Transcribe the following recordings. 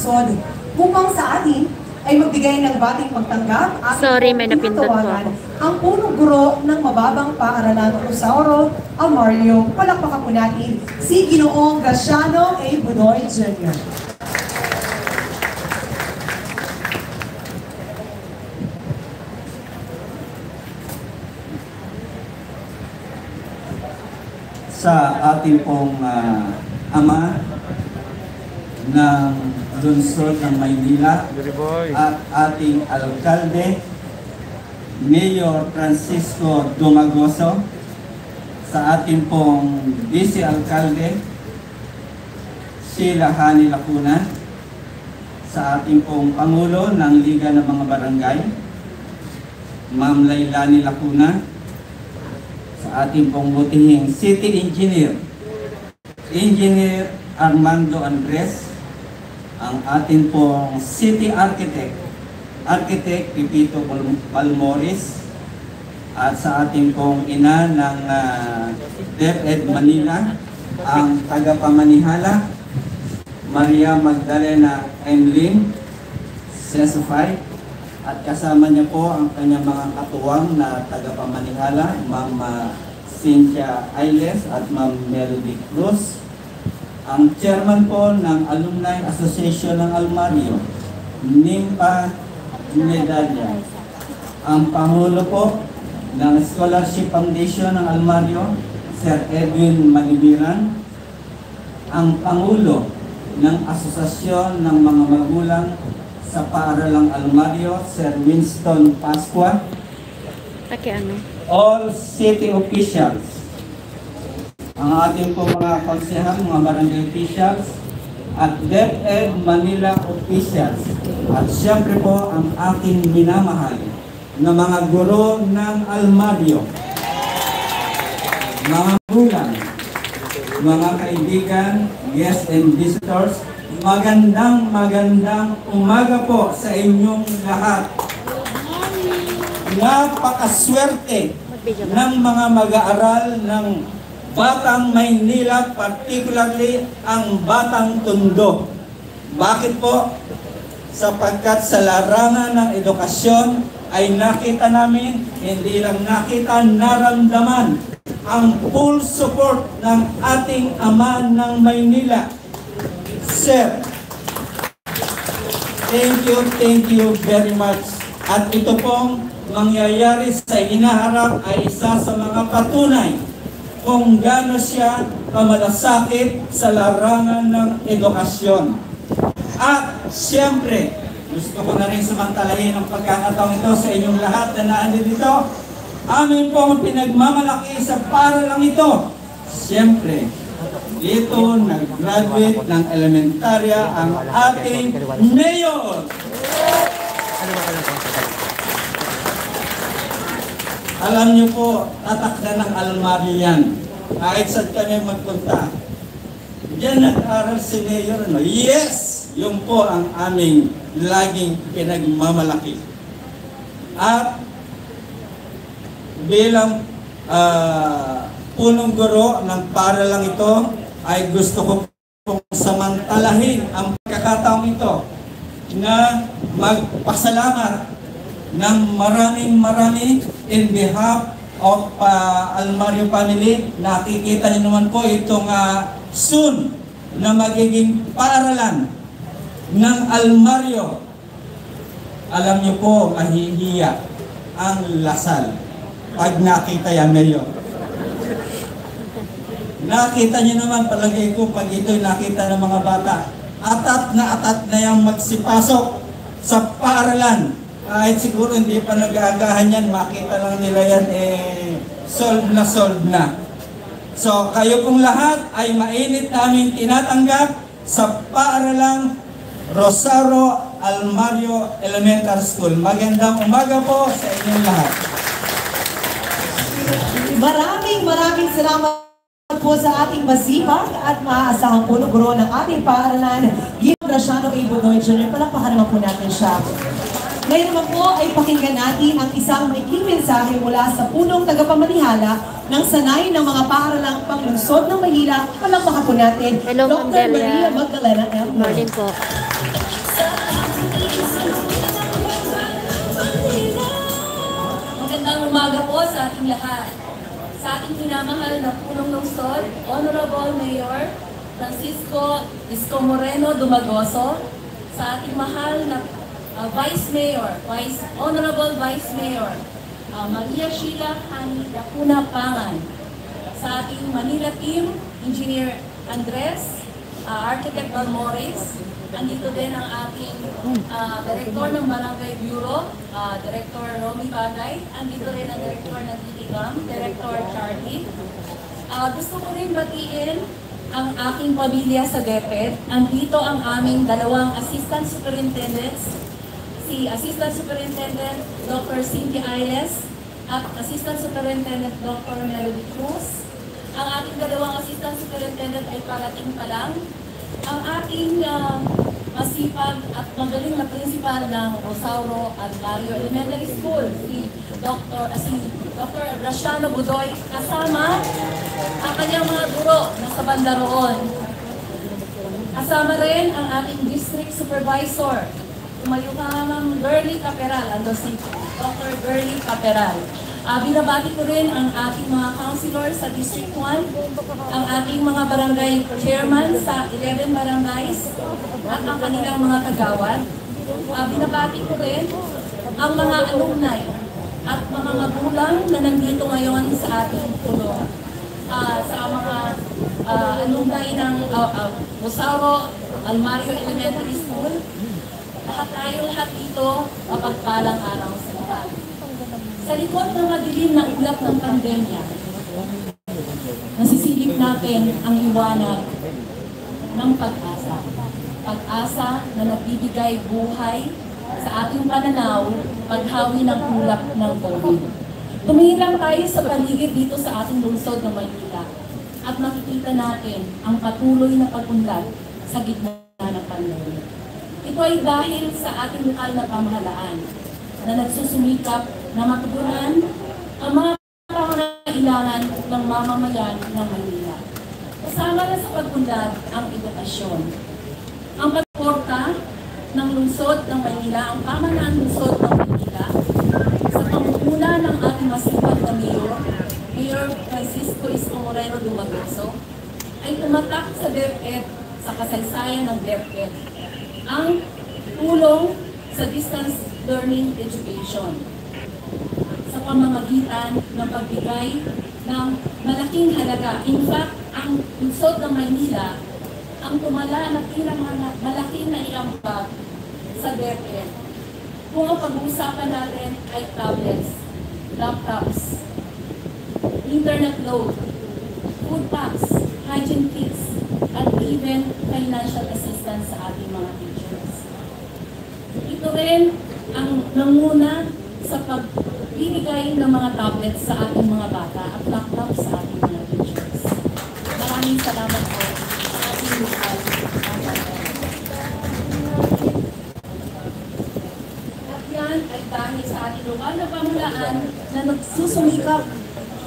lungsod. Upang sa atin ay magbigay ng bating pagtanggap at Sorry, may napindot ang punong guro ng mababang paaralan Rosauro Amario. Palakpakan po natin si Ginoong Graciano A. Budoy Jr. sa ating pong ah, ama ng lungsod ng Maynila. At ating alkalde, Mayor Francisco Dumagoso, sa ating pong vice alkalde, Sheila Hani Lacuna, sa ating pong Pangulo ng Liga ng mga Barangay, Ma'am Lailani Lacuna, sa ating pong butihing City Engineer, Engineer Armando Andres, ang ating pong City Architect, Architect Pipito Palmoris, at sa ating pong ina ng uh, DepEd Manila, ang tagapamanihala, Maria Magdalena Emlin, Sesify, at kasama niya po ang kanyang mga katuwang na tagapamanihala, Ma'am ah, Cynthia Ailes at Ma'am Melody Cruz. Ang chairman po ng Alumni Association ng Almario, Nimpa Medalla. Ang pangulo po ng Scholarship Foundation ng Almario, Sir Edwin Manibiran. Ang pangulo ng Asosasyon ng Mga Magulang sa Paaralang Almario, Sir Winston Pasqua, Taki ano? all city officials, ang ating po mga konsehal, mga barangay officials, at DepEd Manila officials, at siyempre po ang aking minamahal na mga guro ng Almario, mga gulang, mga kaibigan, guests and visitors, magandang magandang umaga po sa inyong lahat. Napakaswerte ng mga mag-aaral ng Batang Maynila, particularly ang Batang Tondo. Bakit po? Sapagkat sa larangan ng edukasyon ay nakita namin, hindi lang nakita, naramdaman ang full support ng ating ama ng Maynila. Sir, thank you, thank you very much. At ito pong mangyayari sa inaharap ay isa sa mga patunay kung gaano siya kamalasakit sa larangan ng edukasyon. At siyempre, gusto ko na rin samantalahin ang pagkakataong ito sa inyong lahat na naandito dito. Amin pong pinagmamalaki sa paralang ito. Siyempre, dito nag-graduate ng elementarya ang ating mayor. Alam niyo po, tatak na ng almaryo yan. Kahit saan kami magpunta. Diyan nag-aral si Mayor. Ano? Yes! Yun po ang aming laging pinagmamalaki. At bilang ah, punong guro ng paralang ito, ay gusto ko pong samantalahin ang pagkakataong ito na magpasalamat ng maraming marami in behalf of uh, Almario family. Nakikita niyo naman po itong ah, soon na magiging paaralan ng Almario. Alam niyo po, mahihiya ang lasal pag nakita yan, Mayor. Nakita niyo naman, palagay ko, pag ito'y nakita ng mga bata, atat na atat na yung magsipasok sa paaralan. Kahit siguro hindi pa nag-aagahan yan, makita lang nila yan, eh, solve na solve na. So, kayo pong lahat ay mainit namin tinatanggap sa paaralang Rosario Almario Elementary School. Magandang umaga po sa inyong lahat. Maraming maraming salamat po sa ating masipag at maaasahang puno guro ng ating paaralan, Gino Graciano A. Bunoy Jr. Palakpakan naman po natin siya. Ngayon naman po ay pakinggan natin ang isang maikling mensahe mula sa punong tagapamanihala ng sanay ng mga paaralang panglungsod ng Manila. Palakpakan po natin, Hello, Dr. Delia. Maria Magdalena M. Morning po. Magandang umaga po sa ating lahat. Sa ating minamahal na punong lungsod, Honorable Mayor Francisco Isko Moreno Dumagoso, sa ating mahal na uh, Vice Mayor, Vice Honorable Vice Mayor uh, Maria Sheila Hani Pangan, sa ating Manila team, Engineer Andres, uh, Architect Balmores, andito din ang ating uh, Director ng Barangay Bureau, uh, Director Romy Bagay, andito rin ang Director ng DTGAM, Director Charlie. Uh, gusto ko rin batiin ang aking pamilya sa DepEd. Andito ang aming dalawang Assistant Superintendents, si Assistant Superintendent Dr. Cynthia Ailes at Assistant Superintendent Dr. Melody Cruz. Ang ating dalawang Assistant Superintendent ay parating pa lang. Ang ating ah, masipag at magaling na principal ng Rosauro at Lario Elementary School, si Dr. ah, si Dr. Rashano Budoy, kasama ang kanyang mga guro na sa banda. Kasama rin ang ating district supervisor. Tumayo ka Ma'am Girlie Caperal. Ando si Dr. Girlie Caperal. Ah, binabati ko rin ang ating mga councilors sa District 1, ang ating mga barangay chairman sa 11 barangays, at ang kanilang mga kagawad. Ah, binabati ko rin ang mga alumni at mga magulang na nandito ngayon sa ating tulong ah, sa mga ah, alumni ng uh, uh, Rosauro Almario Elementary School. Lahat tayo lahat dito mapagpalang araw sa lahat. Sa likod ng madilim na ulap ng pandemya, nasisilip natin ang iwanag ng pag-asa. Pag-asa na nagbibigay buhay sa ating pananaw paghawi ng ulap ng COVID. Tumingin tayo sa paligid dito sa ating lungsod ng Maynila at makikita natin ang patuloy na pag-unlad sa gitna ng pandemya. Ito ay dahil sa ating lokal na pamahalaan na nagsusumikap na matugunan ang mga pangangailangan ng mamamayan ng Maynila. Kasama na sa pag-unlad ang edukasyon. Ang pagporta ng lungsod ng Maynila, ang pamanaan lungsod ng Maynila, sa pangunguna ng ating masipag na mayor, Mayor Francisco Isko Moreno Dumagoso, ay tumatak sa DepEd sa kasaysayan ng DepEd ang tulong sa distance learning education sa pamamagitan ng pagbigay ng malaking halaga. In fact, ang lungsod ng Maynila ang tumala na pirang malaki na iambag sa DepEd. Kung ang pag-uusapan natin ay tablets, laptops, internet load, food packs, hygiene kits, at even financial assistance sa ating mga teachers. Ito rin ang nanguna sa pagbibigay ng mga tablets sa ating mga bata at laptops sa ating mga teachers. Maraming salamat po sa ating na At yan ay dahil sa ating lokal na pamahalaan na nagsusumikap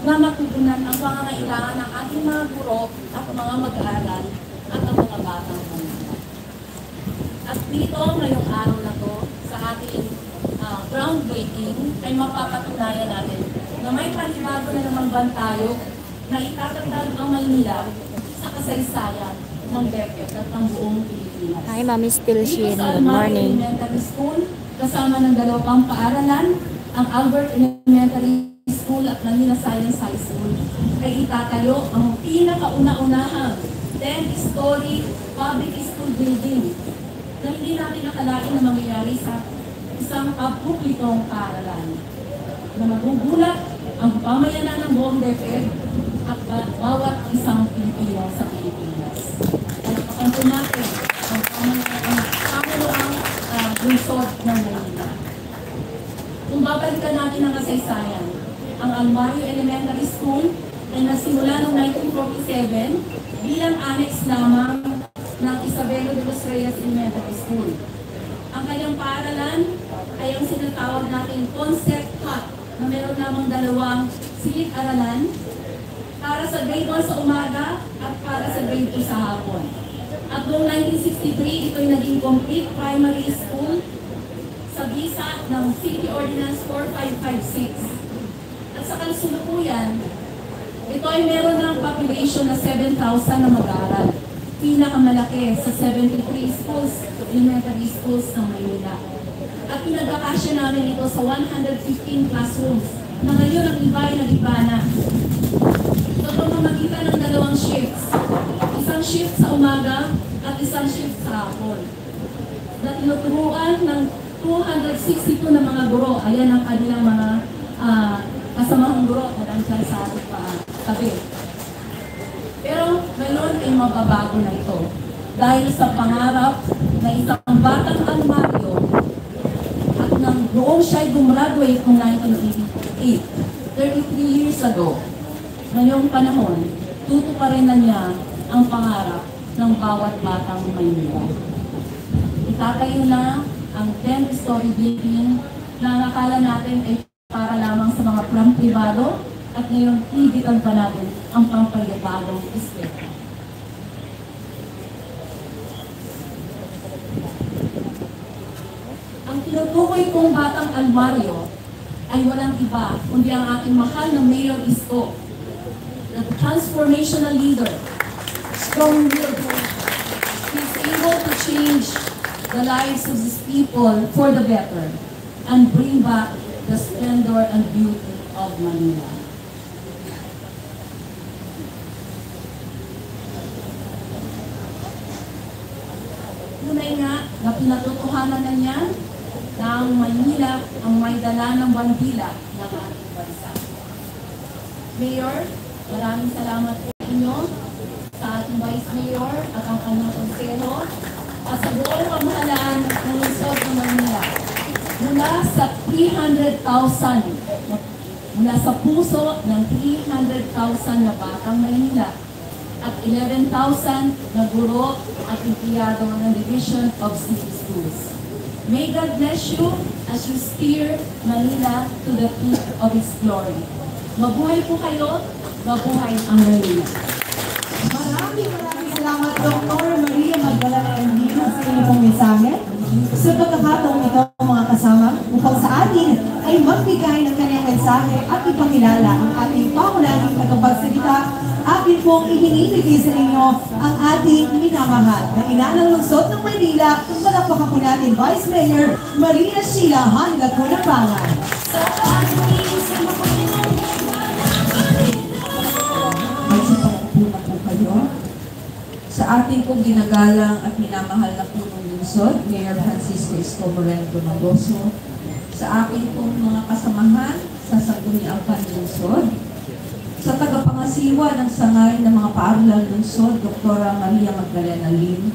na matugunan ang pangangailangan ng ating mga guro at mga mag-aaral at ang mga batang pamilya. At dito, ngayong araw ating ah, groundbreaking, ay mapapatunayan natin na may panibago na naman bantayo na itatagdag ang Maynila sa kasaysayan ng DepEd at ng buong Pilipinas. Hi, Mami Still Dito Shin. sa Good morning. Elementary School, kasama ng dalawang paaralan, ang Albert Elementary School at Manila Science High School, ay itatayo ang pinakauna-unahang 10-story public school building na hindi natin nakalain na mangyayari sa isang publikong paaralan na magugulat ang pamayanan ng buong DepEd at ba- bawat isang Pilipino sa Pilipinas. Palakpakan po natin ang pamayanan uh, lungsod ng Manila. Kung babalikan natin ang kasaysayan, ang Almario Elementary School ay nasimula noong 1947 bilang annex lamang ng Isabelo de los Reyes Elementary School. Ang kanyang paaralan ay ang sinatawag natin concept hut na meron lamang dalawang silid-aralan para sa grade 1 sa umaga at para sa grade 2 sa hapon. At noong 1963, ito'y naging complete primary school sa bisa ng City Ordinance 4556. At sa kalusuyan, ito ay meron ng population na 7,000 na mag-aaral. Pinakamalaki sa 73 schools, elementary schools ng Maynila. At pinagkakasya namin ito sa 115 classrooms na ngayon ang iba ay nag-iba na. Sa pamamagitan ng dalawang shifts. Isang shift sa umaga at isang shift sa hapon. Na tinuturuan ng 262 na mga guro. Ayan ang kanilang mga ah, kasamahang guro na nandiyan sa ating pa, tabi. Ngayon ay mababago na ito. Dahil sa pangarap na isang batang almaryo at nang noong siya ay gumraduate noong 1988, 33 years ago, ngayong panahon, tutuparin na niya ang pangarap ng bawat batang Maynila. Itatayo na ang 10-story building na nakala natin ay para lamang sa mga pram privado at ngayon higitan pa natin ang pampalibadong espeto. Ang tinutukoy kong batang almaryo ay walang iba, kundi ang aking mahal na Mayor Isko, the transformational leader, strong-willed, He's able to change the lives of his people for the better and bring back the splendor and beauty of Manila. Tunay nga na pinatotohanan na niya na ang Manila ang may dala ng bandila ng ating bansa. Mayor, maraming salamat po inyo sa ating Vice Mayor at ang kanyang konsero at sa buong pamahalaan ng Lungsod ng Manila. Mula sa 300,000 mula sa puso ng 300,000 na batang Manila at 11,000 na guro at empleyado ng Division of City Schools. May God bless you as you steer Manila to the peak of its glory. Mabuhay po kayo, mabuhay ang Manila. Maraming maraming salamat, Dr. Maria Magdalena Enlino sa inyong pong mensahe. Sa pagkakataong ito, mga kasama, upang sa atin ay magbigay ng mensahe at ipakilala ang ating pangunahing tagapagsalita, atin pong ihinibigay sa inyo ang ating minamahal na ina ng lungsod ng Maynila, palakpakan po natin Vice Mayor Maria Sheila Han Laguna Pangan. Magsipagpuna po kayo. Sa ating pong ginagalang at minamahal na punong lungsod, Mayor Francisco Isko Moreno Domagoso, sa aking pong mga kasamahan sa Sangguniang Panlungsod, sa tagapangasiwa ng sangay ng mga paaralan lungsod, Dr. Maria Magdalena Lim,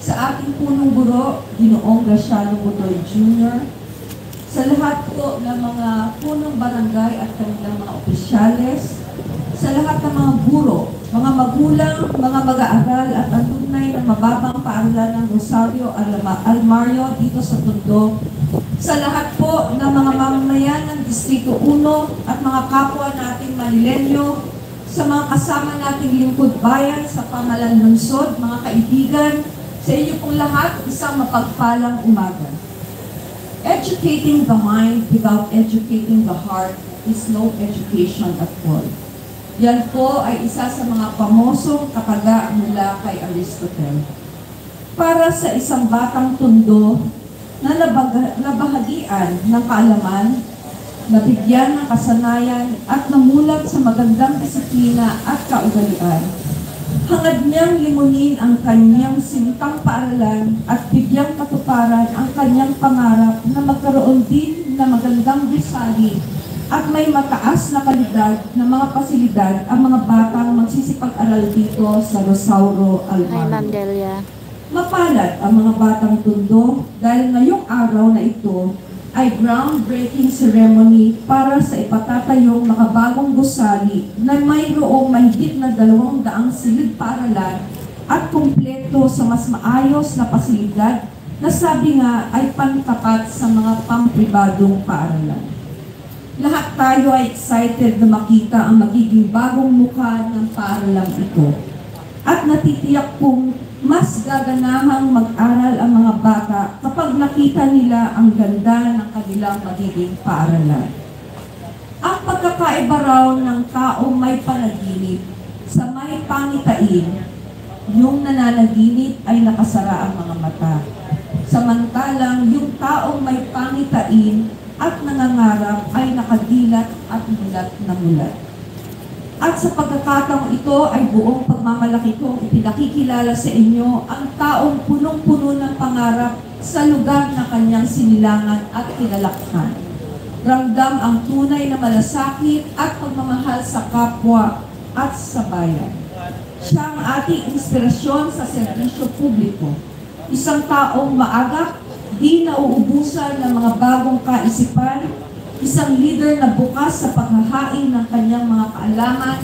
sa ating punong guro, Ginoong Graciano Butoy Jr., sa lahat po ng mga punong barangay at kanilang mga opisyales, sa lahat ng mga guro, mga magulang, mga mag-aaral at ang tunay na mababang paaralan ng Rosario Alma- Almario dito sa Tondo, sa lahat po ng mga mamamayan ng Distrito 1 at mga kapwa nating Manilenyo, sa mga kasama nating lingkod bayan sa pamalan lungsod, mga kaibigan, sa inyo pong lahat, isang mapagpalang umaga. Educating the mind without educating the heart is no education at all. Yan po ay isa sa mga pamosong kataga mula kay Aristotle. Para sa isang batang tundo na nabaga, nabahagian ng kaalaman, nabigyan ng kasanayan at namulat sa magandang disiplina at kaugalian. Hangad niyang limunin ang kanyang sintang paaralan at bigyang katuparan ang kanyang pangarap na magkaroon din na magandang gusali at may mataas na kalidad na mga pasilidad ang mga batang magsisipag-aral dito sa Rosauro, Hi, Almaro. Delia. Mapalad ang mga batang tundo dahil ngayong araw na ito ay groundbreaking ceremony para sa ipatatayong makabagong gusali na mayroong mahigit na dalawang daang silid paaralan at kumpleto sa mas maayos na pasilidad na sabi nga ay pantapat sa mga pampribadong paaralan. Lahat tayo ay excited na makita ang magiging bagong mukha ng paaralang ito. At natitiyak kong mas gaganahang mag-aral ang mga bata kapag nakita nila ang ganda ng kanilang magiging paaralan. Ang pagkakaiba raw ng taong may panaginip sa may pangitain, yung nananaginip ay nakasara ang mga mata. Samantalang yung taong may pangitain at nangangarap ay nakadilat at mulat na mulat. At sa pagkakataong ito ay buong pagmamalaki kong ipinakikilala sa inyo ang taong punong-puno ng pangarap sa lugar na kanyang sinilangan at kinalakhan. Ramdam ang tunay na malasakit at pagmamahal sa kapwa at sa bayan. Siya ang ating inspirasyon sa serbisyo publiko. Isang taong maagap, di nauubusan ng mga bagong kaisipan, isang leader na bukas sa paghahain ng kanyang mga kaalaman,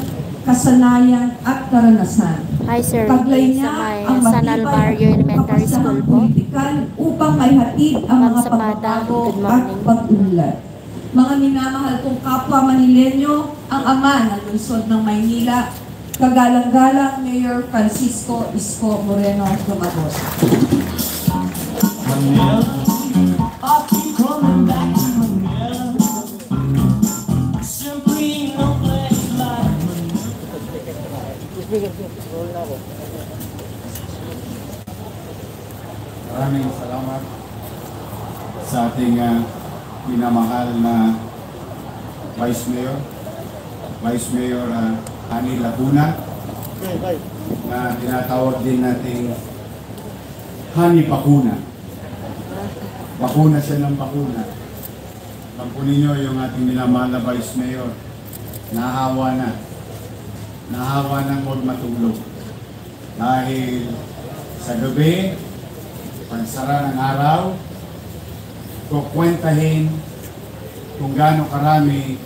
kasanayan at karanasan. Hi sir, Taglay niya may ang matibay Elementary School po. politikal upang maihatid ang Ma'am mga pagbabago at pag-unlad. Mga minamahal kong kapwa Manilenyo, ang ama ng lungsod ng Maynila, kagalang-galang Mayor Francisco Isko Moreno Domagos. Manila. Manila. Maraming salamat sa ating ah, minamahal na Vice Mayor, Vice Mayor uh, Hani Laguna, na tinatawag din nating Hani Bakuna. Bakuna siya ng bakuna. Alam po ninyo yung ating minamahal na Vice Mayor, nahawa na. Nahawa nang huwag matulog. Dahil sa gabi, pagsara ng araw, kukwentahin kung gaano karami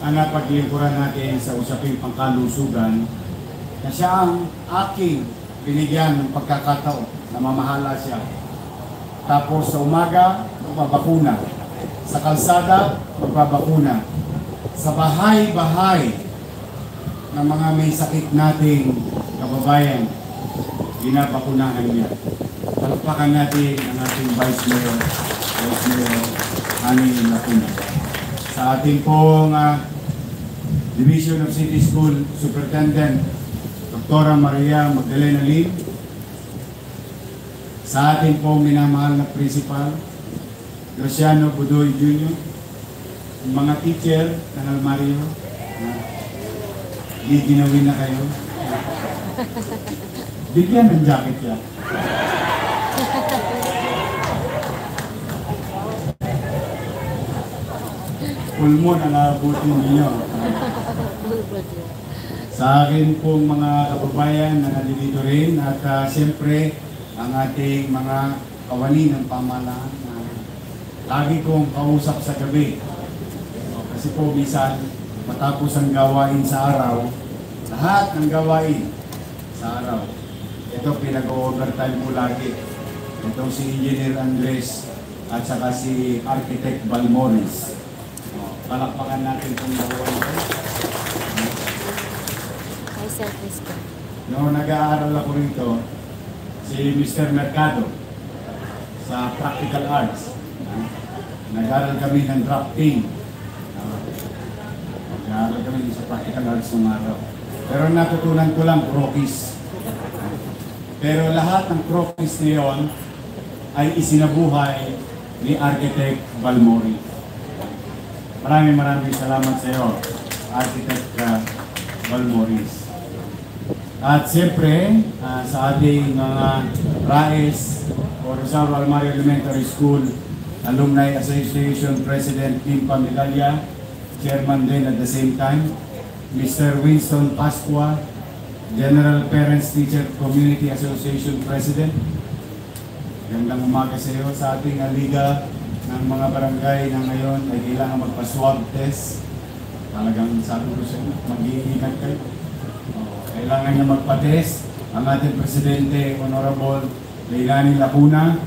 ang napaglingkuran natin sa usaping pangkalusugan na siya ang aking binigyan ng pagkakataon na mamahala siya. Tapos sa umaga, magbabakuna. Sa kalsada, magbabakuna. Sa bahay-bahay ng mga may sakit nating kababayan, binabakunahan niya. Palakpakan natin ang ating Vice Mayor, Vice Mayor Hani Lacuna. Sa ating pong ah, Division of City School Superintendent, Dr. Maria Magdalena Lim, sa ating pong minamahal na Principal, Graciano Budoy Jr., mga teacher ng Almario, uh, giginawin na kayo. Bigyan ng jacket yan. Pulmon ang naabutin ninyo. Sa akin pong mga kababayan na nandito rin at ah, siyempre ang ating mga kawani ng pamahalaan na lagi kong kausap sa gabi. O, Kasi po minsan matapos ang gawain sa araw, lahat ng gawain sa araw. Ito pinag-overtime ko lagi. Ito si Engineer Andres at saka si Architect Balmores. O, Palakpakan natin kung dalawa ito. Hi sir, Cristo. Noong nag-aaral ako rito, si Mr. Mercado sa Practical Arts. Nag-aaral kami ng drafting. Ah, Nag-aaral kami sa Practical Arts ng araw. Pero natutunan ko lang, croquis. Pero lahat ng croquis na yon ay isinabuhay ni Architect Balmori. Maraming maraming salamat sa iyo, Architect ah, Balmoris. At siyempre, ah, sa ating mga RAES o Almario Elementary School Alumni Association President Kim Pamilaya, Chairman din at the same time, Mr. Winston Pasqua, General Parents Teacher Community Association President. Gandang umaga sa iyo sa ating aliga ng mga barangay na ngayon ay kailangan magpa-swab test. Talagang sabi ko sa mag-iingat kayo. Oo, Kailangan niya magpa-test ang ating Presidente Honorable Leilani Lacuna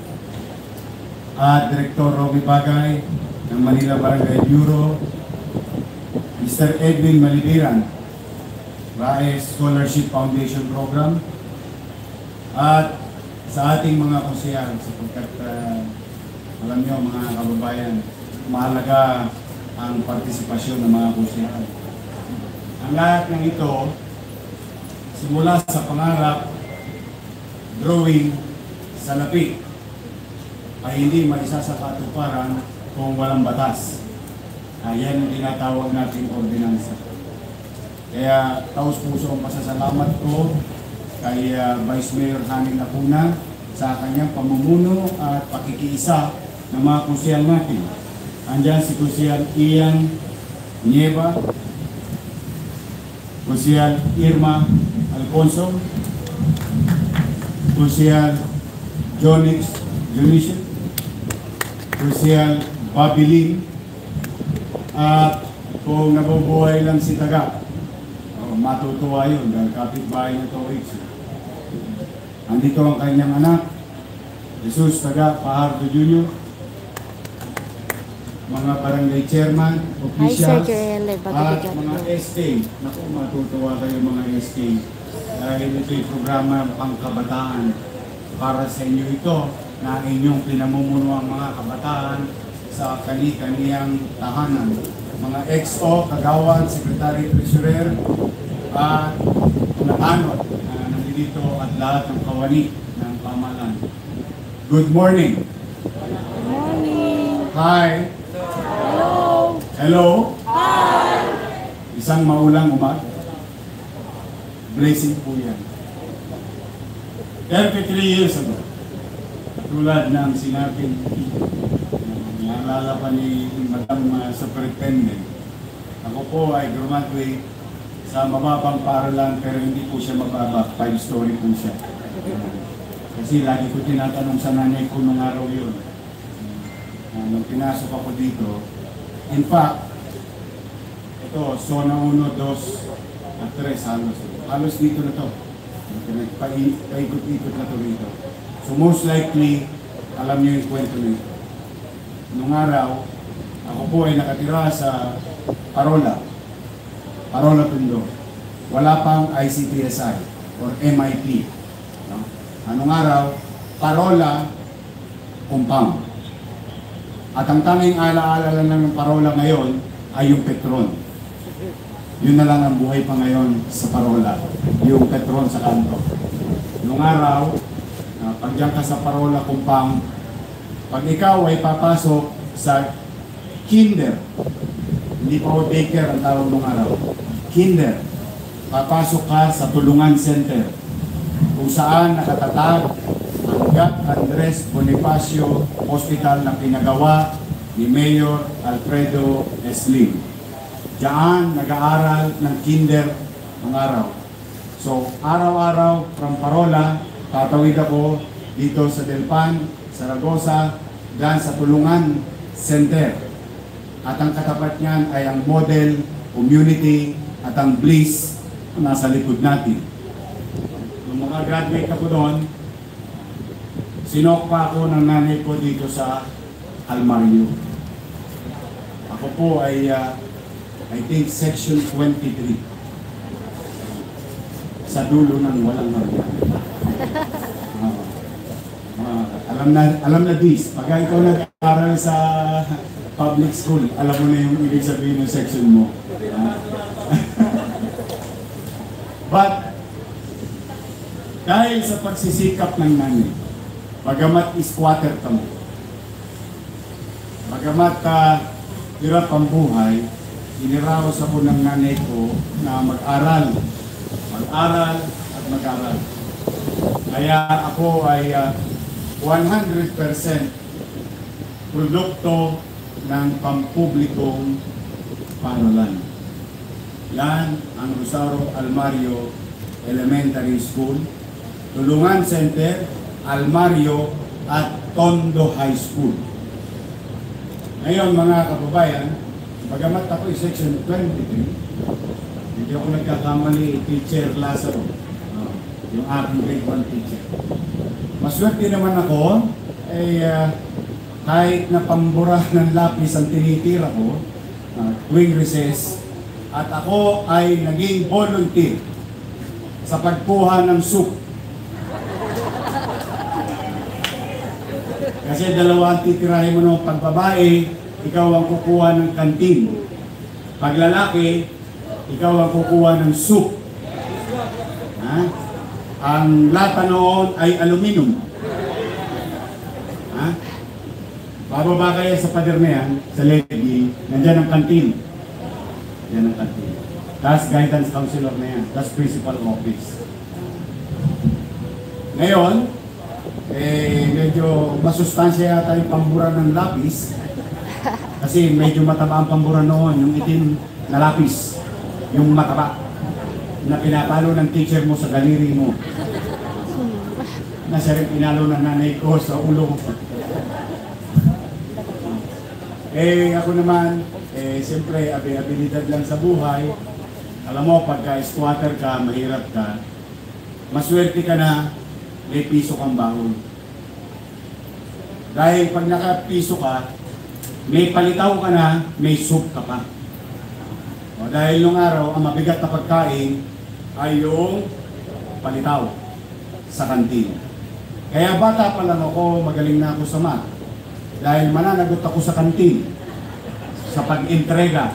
at Director Roby Bagay ng Manila Barangay Bureau Mr. Edwin Malibiran, RAES Scholarship Foundation Program, at sa ating mga konsehal, sapagkat uh, alam niyo mga kababayan, mahalaga ang partisipasyon ng mga konsehal. Ang lahat ng ito, simula sa pangarap, drawing, salapi, ay hindi maisa sa katuparan kung walang batas. Ayan ang tinatawag nating ordinansa. Kaya taos puso ang pasasalamat ko kay uh, Vice Mayor Hanin Lacuna sa kanyang pamumuno at pakikiisa ng mga kusyal natin. Andyan si Kusyal Ian Nieva, Kusyal Irma Alfonso, Kusyal Jonix Junicio, Kusyal Babilin, at kung nabubuhay lang si Taga, oh, matutuwa yun dahil kapitbahay niya to Rich. Andito ang kanyang anak, Jesus Taga Pahardo Jr., mga barangay chairman, officials, at mga. SK. Naku, matutuwa kayo mga SK. Dahil ito'y programa pangkabataan para sa inyo ito na inyong pinamumuno ang mga kabataan sa kani-kaniyang tahanan. Mga XO, kagawan, secretary treasurer, at nakanot na nandito at lahat ng kawani ng pamalan. Good morning. Morning. Hi. Hello. Hello? Hi! Isang maulang umag. Blessing po yan. 33 years ago, tulad ng sinabi naalala pa ni Madam uh, Superintendent, ako po ay graduate sa mababang paralan pero hindi po siya mababa, five story po siya. Kasi lagi ko tinatanong sa nanay ko nung araw yun. Uh, nung pinasok ako dito, In fact, ito, zona 1, 2, at 3 halos. Halos dito na to. Pai- Paikot-ikot na to dito. So most likely, alam niyo yung kwento nito. Nung araw, ako po ay nakatira sa Parola. Parola Tundo. Wala pang ICTSI or MIP. No? Anong araw? Parola Compound. At ang tanging alaala lang ng parola ngayon ay yung Petron. Yun na lang ang buhay pa ngayon sa parola. Yung Petron sa kanto. Nung araw, uh, pag diyan ka sa parola compound, pag ikaw ay papasok sa kinder, hindi pa daycare ang tawag nung araw, kinder, papasok ka sa tulungan center kung saan nakatatag ang Gat Andres Bonifacio Hospital na pinagawa ni Mayor Alfredo Eslim. Diyan nag-aaral ng kinder ng araw. So, araw-araw from Parola, tatawid ako dito sa Delpan, Saragosa, dyan sa Tulungan Center. At ang katapat niyan ay ang Model Community at ang Bliss na nasa likod natin. Nung mga graduate ako doon, sinok pa ako ng nanay ko dito sa Almario. Ako po ay, uh, I think, section 23. Sa dulo ng walang marya. Alam na, alam na this. Pag ikaw nag-aaral sa public school, alam mo na yung ibig sabihin ng section mo. But, dahil sa pagsisikap ng nanay, bagamat squatter kami, bagamat uh, hirap ang buhay, iniraos ako ng nanay ko na mag-aral, mag-aral at mag-aral. Kaya ako ay uh, 100% produkto ng pampublikong paralan. Yan ang Rosario Almario Elementary School, Tulungan Center, Almario at Tondo High School. Ngayon mga kababayan, bagamat ako section 23, hindi ako nagkakamali teacher Lazaro, uh, yung aking grade 1 teacher. Maswerte naman ako, ay uh, kahit na pambura ng lapis ang tinitira ko, uh, tuwing recess, at ako ay naging volunteer sa pagkuha ng soup. Kasi dalawa ang titirahin mo nung pag babae, ikaw ang kukuha ng kantin. Pag lalaki, ikaw ang kukuha ng soup. Ha? Ang lata noon ay aluminum. Ha? Bababa kayo sa pader na yan, sa lady, nandyan ang kantin. Yan ang kantin. Tapos guidance counselor na yan. Tapos principal office. Ngayon, eh, medyo masustansya yata yung pambura ng lapis. Kasi medyo mataba ang pambura noon, yung itim na lapis. Yung mataba. Na pinapalo ng teacher mo sa galiri mo. Na siya rin pinalo ng nanay ko sa ulo. Eh, ako naman, eh, siyempre, abi-abilidad lang sa buhay. Alam mo, pagka squatter ka, mahirap ka, maswerte ka na, may piso kang baon. Dahil pag nakapiso ka, may palitaw ka na, may soup ka pa. O dahil nung araw, ang mabigat na pagkain ay yung palitaw sa kantin. Kaya bata pa lang ako, magaling na ako sa math. Dahil mananagot ako sa kantin, sa pag-entrega.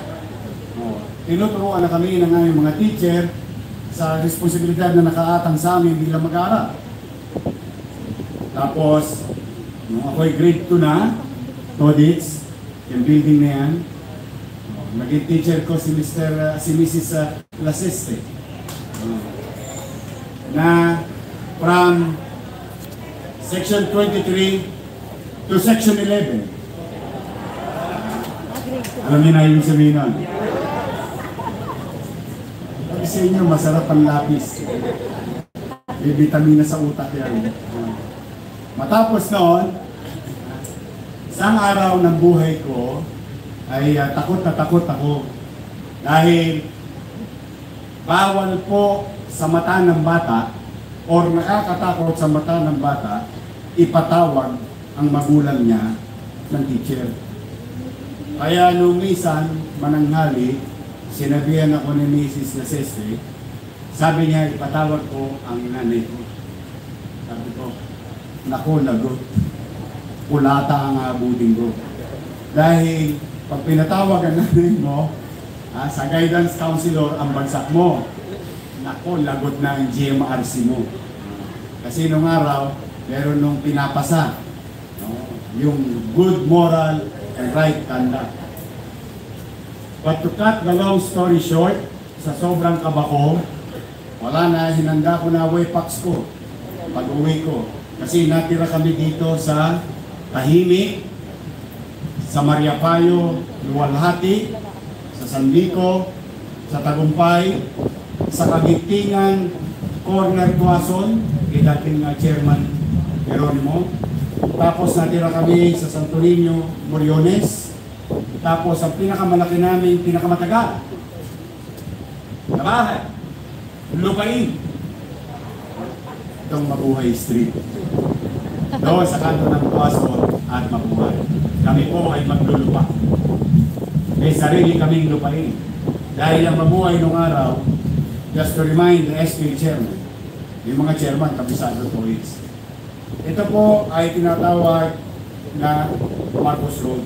O, tinuturuan na kami ng aming mga teacher sa responsibilidad na nakaatang sa amin bilang mag-aaral. Tapos, nung ako'y grade 2 na, Todits, yung building na yan, oh, naging teacher ko si Mr. uh, si Mrs. uh, Laseste. Na from section 23 to section 11. Alam niyo na yung sabihin nun? Sabi sa inyo, masarap ang lapis. May vitamina sa utak yan. Matapos noon, isang araw ng buhay ko ay ah, takot na takot ako dahil bawal po sa mata ng bata or nakakatakot sa mata ng bata ipatawag ang magulang niya ng teacher. Kaya nung minsan, mananghali, sinabihan ako ni Mrs. Laseste, sabi niya, ipatawag ko ang nanay ko. Sabi ko, Nako, lagot. Kulata ang abudin ko. Dahil pag pinatawag ang nanay mo, ah, sa guidance counselor ang bagsak mo. Nako, lagot na ang GMRC mo. Kasi nung araw, meron nung pinapasa. No? Yung good moral and right conduct. But to cut the long story short, sa sobrang kaba ko, wala na, hinanda ko na way packs ko pag uwi ko. Kasi natira kami dito sa Tahimik, sa Mariapayo, Luwalhati, sa San Nico, sa Tagumpay, sa Kagitingan, Corner Tuason, kay dating uh, chairman Geronimo. Tapos natira kami sa Santo Niño, Moriones. Tapos ang pinakamalaki namin, pinakamatagal, na bahay, Lupain. Itong Mabuhay Street. Doon sa kanto ng Tuason at Mabuhay. Kami po ay maglulupa. May sarili kaming lupain. Dahil ang mabuhay nung araw, just to remind the SK chairman, yung mga chairman, kabisado to is. Ito po ay tinatawag na Marcos Road.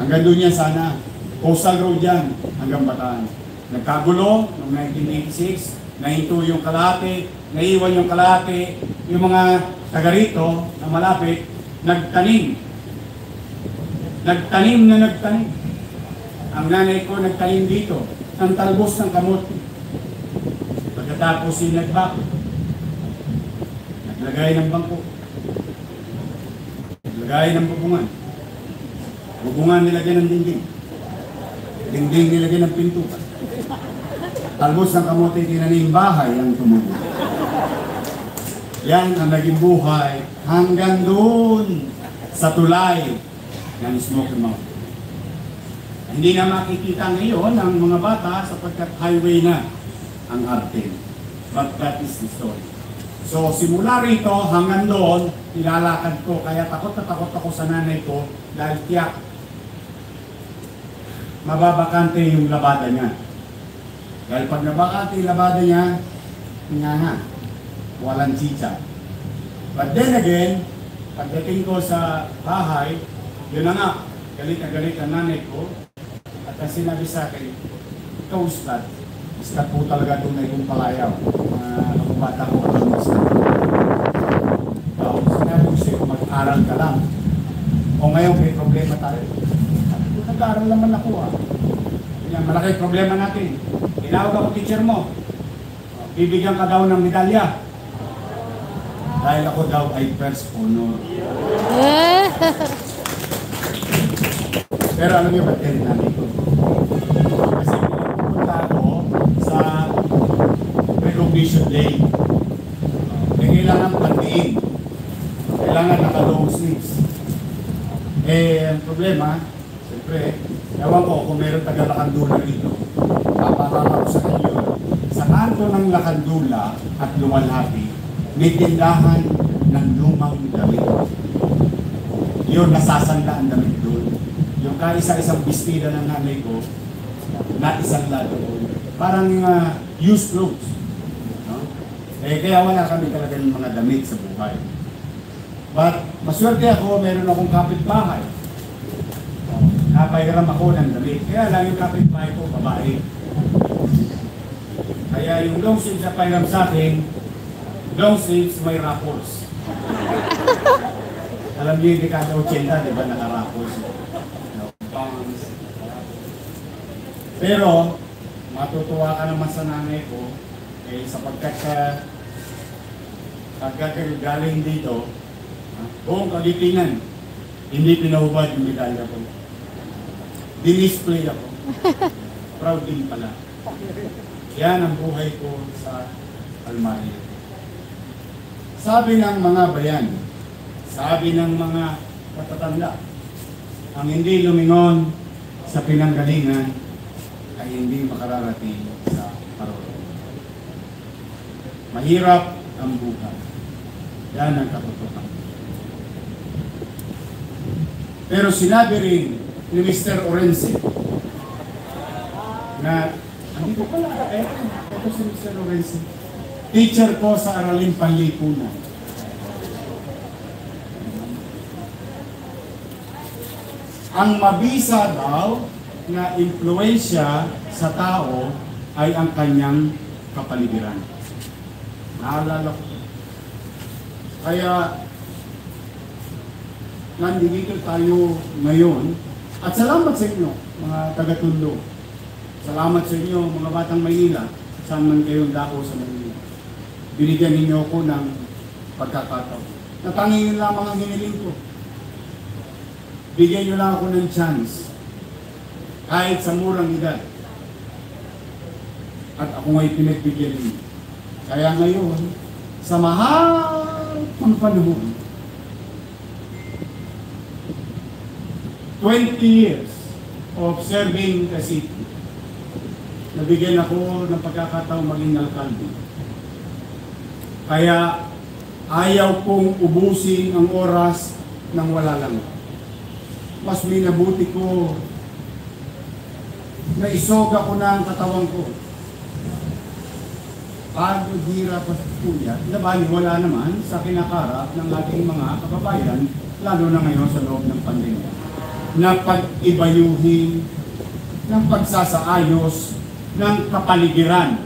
Hanggang doon yan sana. Coastal Road yan, hanggang Bataan. Nagkagulo noong 1986, nahinto yung kalahati, naiwan yung kalahati, yung mga taga rito na malapit, nagtanim. Nagtanim na nagtanim. Ang nanay ko nagtanim dito, ng talbos ng kamote. Pagkatapos yung nagbako, naglagay ng bangko, naglagay ng bubungan. Bubungan nilagyan ng dingding. Dingding nilagyan ng pintuan. Talbos ng kamote tinanim bahay ang tumubo. Yan ang naging buhay hanggang doon sa tulay ng Smoky Mountain. Hindi na makikita ngayon ang mga bata sapagkat highway na ang arte. But that is the story. So simula rito hanggang doon, ilalakad ko. Kaya takot na takot ako sa nanay ko dahil tiyak mababakante yung labada niya. Dahil pag nabakati labada niya, nga nga, walang chicha. But then again, pagdating ko sa bahay, yun na nga, galit na galit ang nanay ko. At ang sinabi sa akin, ikaw ustad, ustad po talaga tunay kong palayaw. Uh, Nakubata ko ka ng ustad. Tapos sinabi ko sa'yo, mag-aral ka lang. O ngayon may problema tayo. Nag-aaral naman ako ah. Yan, malaki problema natin. Tinawag ako teacher mo. Bibigyan ka daw ng medalya. Dahil ako daw ay first honor. Pero alam niyo ba't kaya namin ko? Kasi pupunta ako sa recognition day. Eh, kailangan pandiin. Kailangan naka-long sleeves. Eh, ang problema, siyempre, ewan ko kung meron taga-lakandula rito. Papakaka ko sa inyo. Sa kanto ng lakandula at luwalhati, may tindahan ng lumang damit. Yun, nasasanda ang damit doon. Yung kaisa-isang bestida ng nanay ko, na isang lado. Parang uh, used clothes. Eh, kaya wala kami talaga ng mga damit sa buhay. But, maswerte ako, meron akong kapitbahay. Oh, napairam ako ng damit. Kaya lang yung kapitbahay ko, babae. Kaya yung long sleeves na pairam sa akin, long sleeves may rappers. Alam niyo yung dekada 80, di ba. No, pants. Pero, matutuwa ka naman sa nanay ko, eh, sapagkat sa pagkagaling dito, ah, buong kalitingan, hindi pinahubad yung medalya ko. Dinisplay ako. Proud din pala. Yan ang buhay ko sa Almaria. Sabi ng mga bayan, sabi ng mga katatanda, ang hindi lumingon sa pinanggalingan ay hindi makararating sa parol. Mahirap ang buhay. Yan ang katotohanan. Pero sinabi rin ni Mr. Orense na hindi ko pala, eh, ito si Mr. Orense. Teacher ko sa Araling Panlipunan. Ang mabisa daw na impluensya sa tao ay ang kanyang kapaligiran. Naalala ko. Kaya, nandito tayo ngayon. At salamat sa inyo, mga taga-tundo. Salamat sa inyo, mga batang Maynila. Saan man kayong dako sa Maynila. Binigyan ninyo ako ng pagkakataon. Natangingin lamang ang hiniling ko. Bigyan nyo lang ako ng chance. Kahit sa murang edad. At ako nga'y pinagbigyan ninyo. Kaya ngayon, sa mahal ng panahon, 20 years of serving the city, nabigyan ako ng pagkakataon maging alkalde. Kaya ayaw kong ubusin ang oras ng wala lang. Mas minabuti ko na isoga ko na ang katawan ko. Pagod, hirap at kuya, laban wala naman sa kinakarap ng ating mga kababayan, lalo na ngayon sa loob ng pandemya, na pag-ibayuhin ng pagsasaayos ng kapaligiran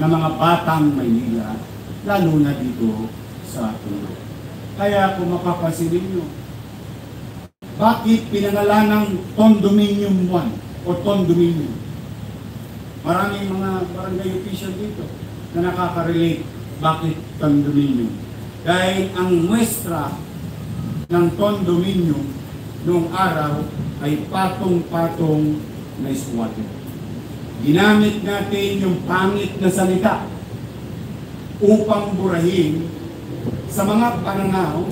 ng mga batang Maynila, lalo na dito sa Tulo. Kaya kung mapapansin ninyo, bakit pinangalan ng condominium 1 o condominium? Maraming mga barangay official dito na nakaka-relate bakit condominium. Dahil ang muestra ng condominium noong araw ay patong-patong na squatter. Ginamit natin yung pangit na salita upang burahin sa mga pananaw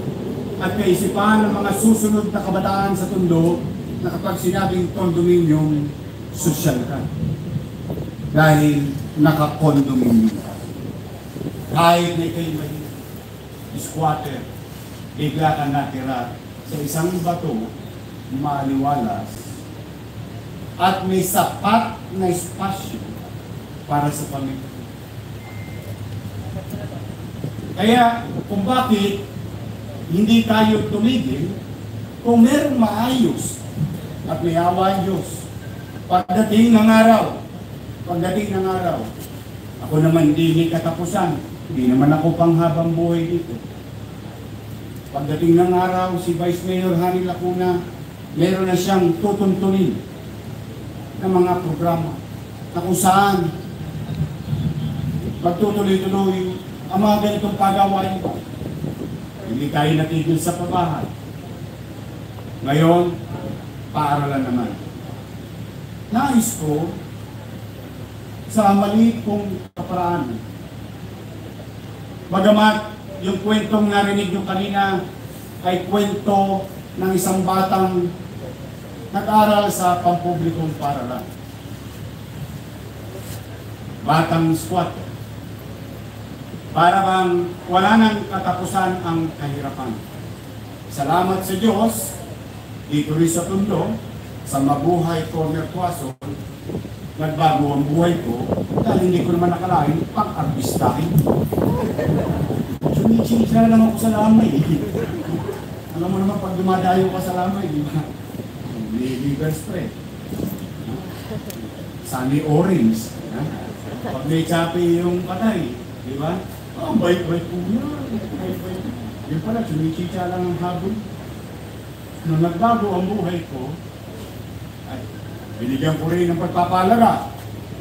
at kaisipan ng mga susunod na kabataan sa tundo na kapag sinabing condominium, social ka. Dahil naka-condominium ka. Kahit na kayo may squatter, bigla ka natira sa isang bato, maliwalas, at may sapat na espasyo para sa pamilya. Kaya kung bakit hindi tayo tumigil kung merong maayos at may awa ang Diyos. Pagdating ng araw, pagdating ng araw, ako naman hindi may katapusan. Hindi naman ako panghabang buhay dito. Pagdating ng araw, si Vice Mayor Hani Lacuna, meron na siyang tutuntunin ng mga programa na kung saan magtutuloy-tuloy ang mga ganitong pagawain ko. Hindi tayo natigil sa pabahay. Ngayon, paaralan naman. Nais ko sa maliit kong kaparaanan. Bagamat yung kwentong narinig nyo kanina ay kwento ng isang batang nag-aral sa pampublikong paaralan. Batang squat. Para bang wala nang katapusan ang kahirapan. Salamat sa Diyos, dito rin sa Tondo, sa Mabuhay Corner Quason, nagbago ang buhay ko dahil hindi ko naman nakalain pang-arbistahin. Sumichisa lang ako sa lamay. Alam mo naman pag dumadayo ka sa lamay, di ba? Liver spread. Sunny orange. Ha? Pag may chapi yung patay, di ba? Oh, bait-bait po niya. Bait-bait. Pala, sumichisa lang ang habol. Nung nagbago ang buhay ko, binigyan ko rin ng pagpapalaga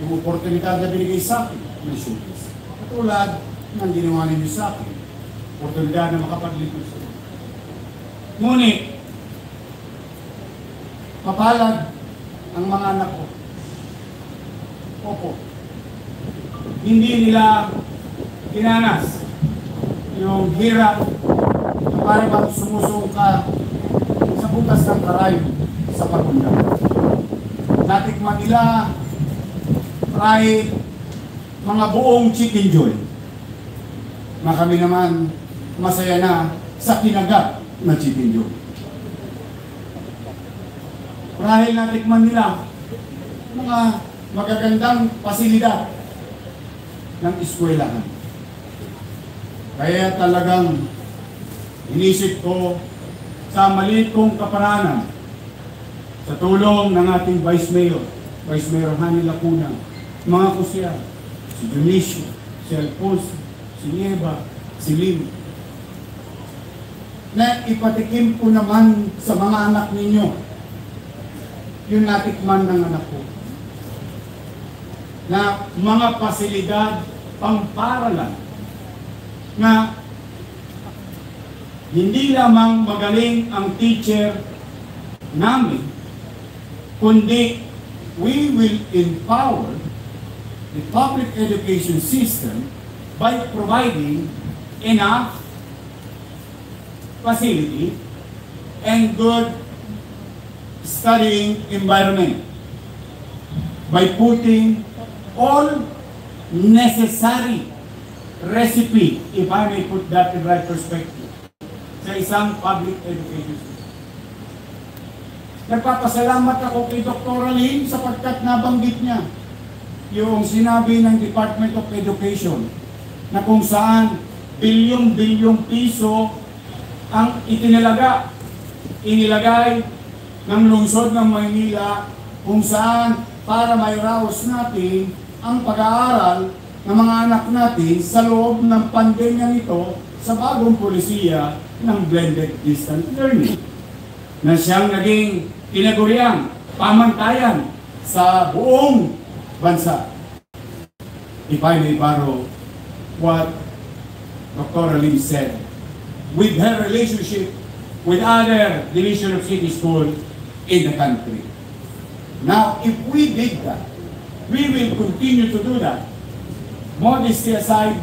yung oportunidad na binigay sa akin ng showbiz. Katulad ng ginawa ninyo sa akin, oportunidad na makapaglingkod sa. Ngunit, mapalad ang mga anak ko. Opo. Hindi nila tinanas yung hirap na parang sumusong ka sa butas ng karay sa pagunda. Natikman nila kahit mga buong chicken joy na kami naman masaya na sa kinagat na chicken joy. Marahil natikman nila mga magagandang pasilidad ng eskwelahan. Kaya talagang inisip ko sa maliit kong kaparanan sa tulong ng ating Vice Mayor, Vice Mayor Hani Lacuna, mga kusya, si Dionisio, si Alfonso, si Nieva, si Lim, na ipatikim ko naman sa mga anak ninyo yung natikman ng anak ko. Na mga pasilidad pamparalan na hindi lamang magaling ang teacher namin, kundi we will empower the public education system by providing enough facility and good studying environment by putting all necessary recipe, if I may put that in right perspective, sa isang public education system. Nagpapasalamat ako kay Dr. Alim sapagkat nabanggit niya yung sinabi ng Department of Education na kung saan bilyong-bilyong piso ang itinalaga, inilagay ng lungsod ng Maynila kung saan para mairaos natin ang pag-aaral ng mga anak natin sa loob ng pandemya nito sa bagong polisiya ng blended distance learning na siyang naging tinaguriang pamantayan sa buong bansa. If I may borrow what Dr. Alim said, with her relationship with other division of city schools in the country. Now, if we did that, we will continue to do that. Modesty aside,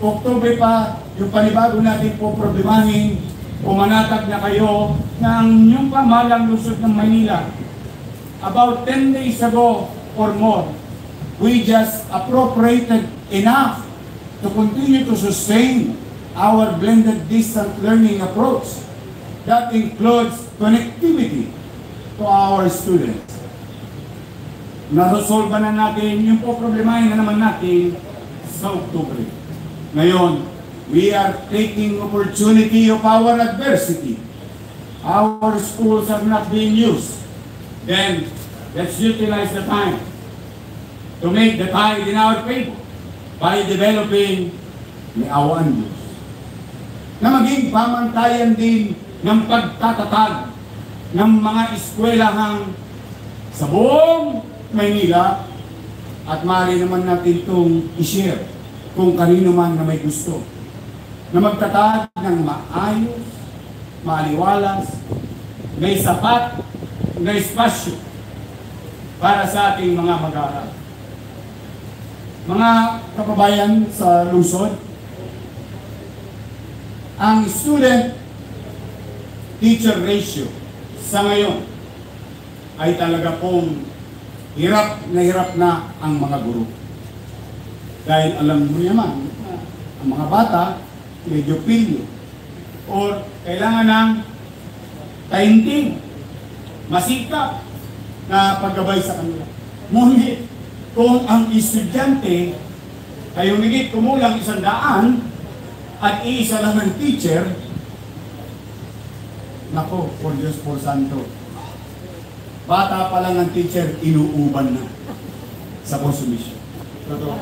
October pa, yung panibago natin po problemahin, pumanatag na kayo na ang inyong pamalang lusot ng Manila. About 10 days ago or more, we just appropriated enough to continue to sustain our blended distant learning approach. That includes connectivity to our students. naresolve na natin yung po problemahin na naman natin sa Oktubre. Ngayon, we are taking opportunity of our adversity. Our schools are not being used. Then, let's utilize the time to make the tide in our favor by developing ni awan Diyos. Na maging pamantayan din ng pagtatatag ng mga eskwelahang sa buong Maynila at maaari naman natin itong i-share kung kanino man na may gusto na magtatag ng maayos, maaliwalas, may sapat na espasyo para sa ating mga mag-aaral. Mga kababayan sa lungsod, ang student-teacher ratio sa ngayon ay talaga pong hirap na hirap na ang mga guro. Dahil alam mo naman, ang mga bata, medyo pilyo. Or kailangan ng tainting, masikap na paggabay sa kanila. Ngunit, kung ang estudyante ay umigit kumulang isang daan at iisa lang ng teacher, nako, for Diyos por Santo, bata pa lang ang teacher, inuuban na sa konsumisyon. Totoo.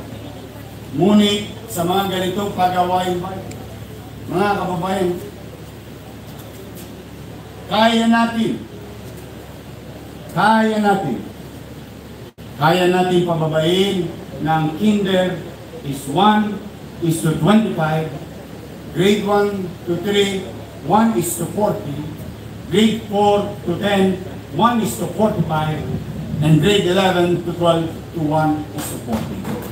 Ngunit sa mga ganitong pagawain mga kababayan, kaya natin, kaya natin, kaya natin pababain ng kinder is 1 is to 25, grade 1 to 3, 1 is to 40, grade 4 to 10, 1 is to 45, and grade 11 to 12 to 1 is to 40.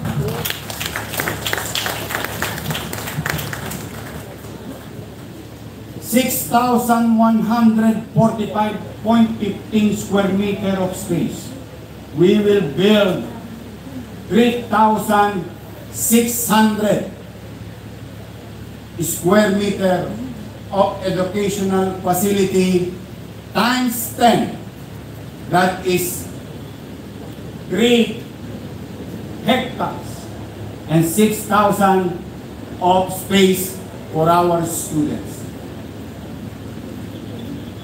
Six thousand one hundred forty-five point fifteen square meter of space. We will build three thousand six hundred square meter of educational facility times 10. That is 3 hectares and 6,000 of space for our students.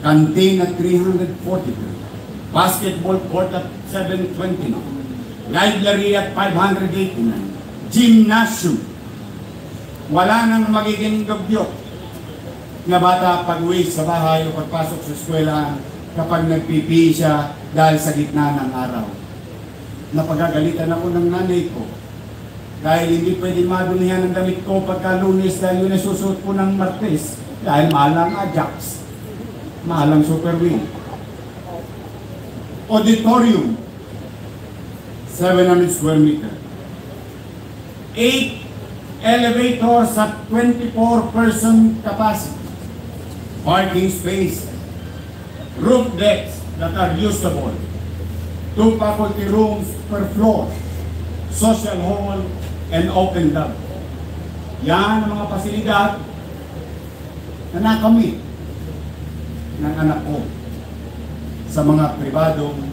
Canteen at 340. Basketball court at 729. Library at 589. Gymnasium wala nang magiging gabyot na bata pag uwi sa bahay o pagpasok sa eskwela kapag nagpipi siya dahil sa gitna ng araw. Napagagalitan ako ng nanay ko dahil hindi pwede madunihan ang damit ko pagka lunes dahil yun ay susuot ko ng martes dahil mahal ang Ajax, mahal ang Super Wing. Auditorium, 700 square meter. 8 elevators at 24-person capacity, parking space, roof decks that are usable, two faculty rooms per floor, social hall, and open lab. Yan ang mga pasilidad na nakamit ng anak ko sa mga pribadong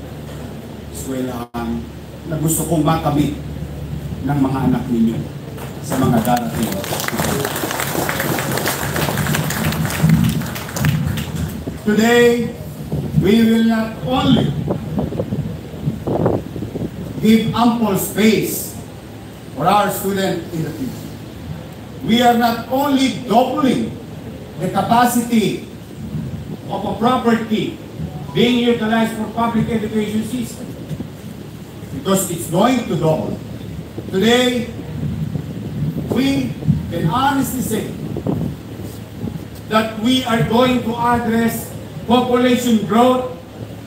eskwelahan na gusto kong makamit ng mga anak ninyo sa mga darating. Today, we will not only give ample space for our students in the future. We are not only doubling the capacity of a property being utilized for public education system because it's going to double. Today, we can honestly say that we are going to address population growth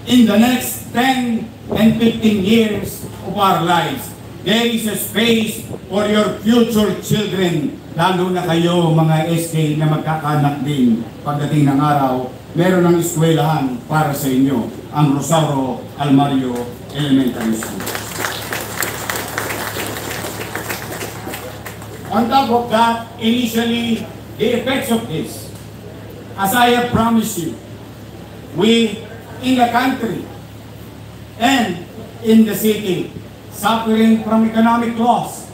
in the next 10 and 15 years of our lives. There is a space for your future children, lalo na kayo mga SK na magkakanak din pagdating ng araw, meron ng eskwelahan para sa inyo, ang Rosario Almario Elementary School. On top of that, initially, the effects of this, as I have promised you, we in the country and in the city, suffering from economic loss,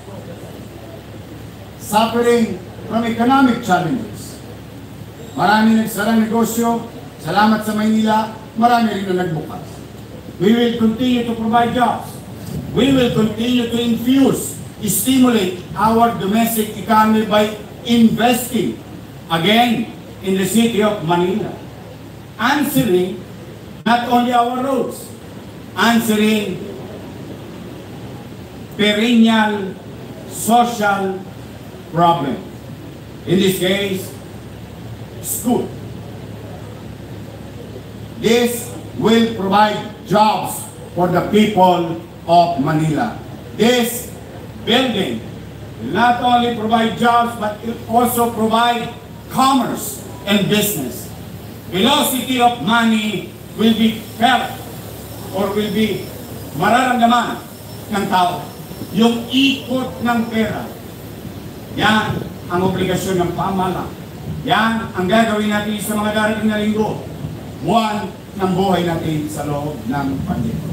suffering from economic challenges. Marami nagsarang negosyo, salamat sa Maynila, marami rin na nagbukas. We will continue to provide jobs. We will continue to infuse, stimulate our domestic economy by investing again in the city of Manila. Answering not only our roads, answering perennial social problem. In this case, school. This will provide jobs for the people of Manila. This building not only provide jobs, but it also provide commerce and business. Velocity of money will be felt or will be mararamdaman ng tao. Yung ikot ng pera, yan ang obligasyon ng pamahala. Yan ang gagawin natin sa mga darating na linggo. Buwan ng buhay natin sa loob ng pandemya.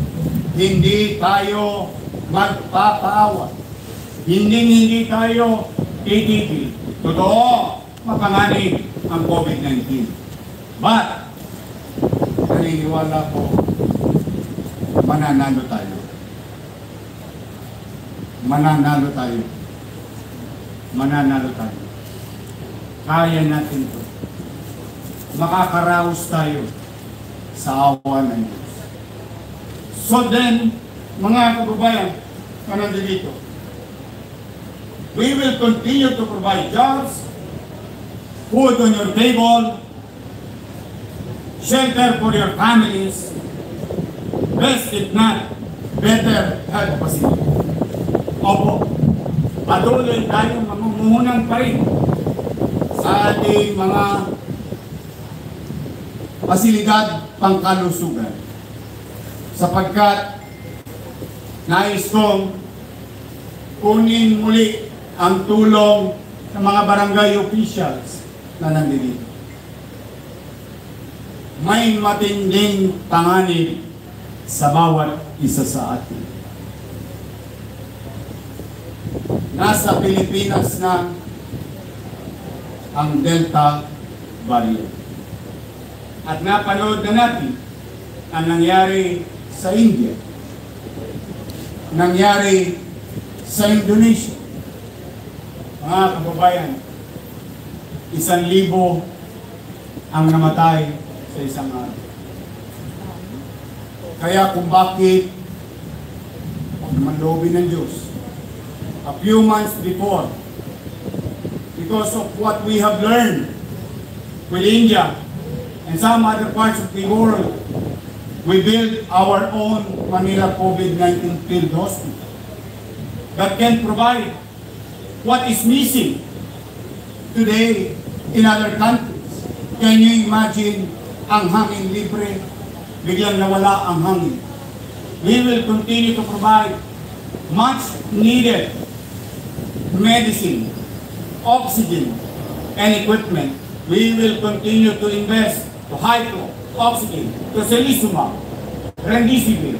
Hindi tayo magpapaawa. Hindi hindi tayo titigil. Totoo, mapanganib ang COVID-19. But, naniniwala ko, mananalo tayo. Mananalo tayo. Mananalo tayo. Kaya natin to. Makakaraos tayo sa awa ng Diyos. So then, mga kababayan, na nandito, we will continue to provide jobs, food on your table, shelter for your families, best if not, better health facility. Opo, patuloy tayong mamumuhunan pa rin sa ating mga pasilidad pangkalusugan. Sapagkat nais kong kunin muli ang tulong ng mga barangay officials na nandito. May matinding panganib sa bawat isa sa atin. Nasa Pilipinas na ang Delta variant. At napanood na natin ang nangyari sa India, nangyari sa Indonesia. Mga kababayan, isang libo ang namatay sa isang araw. Kaya kung bakit huwag ng Diyos, a few months before, because of what we have learned with India and some other parts of the world, we built our own Manila COVID-19 field hospital that can provide what is missing today in other countries. Can you imagine ang hangin libre, biglang nawala ang hangin? We will continue to provide much needed medicine, oxygen, and equipment. We will continue to invest to hydro, oxygen, to silicimab, remdesivir,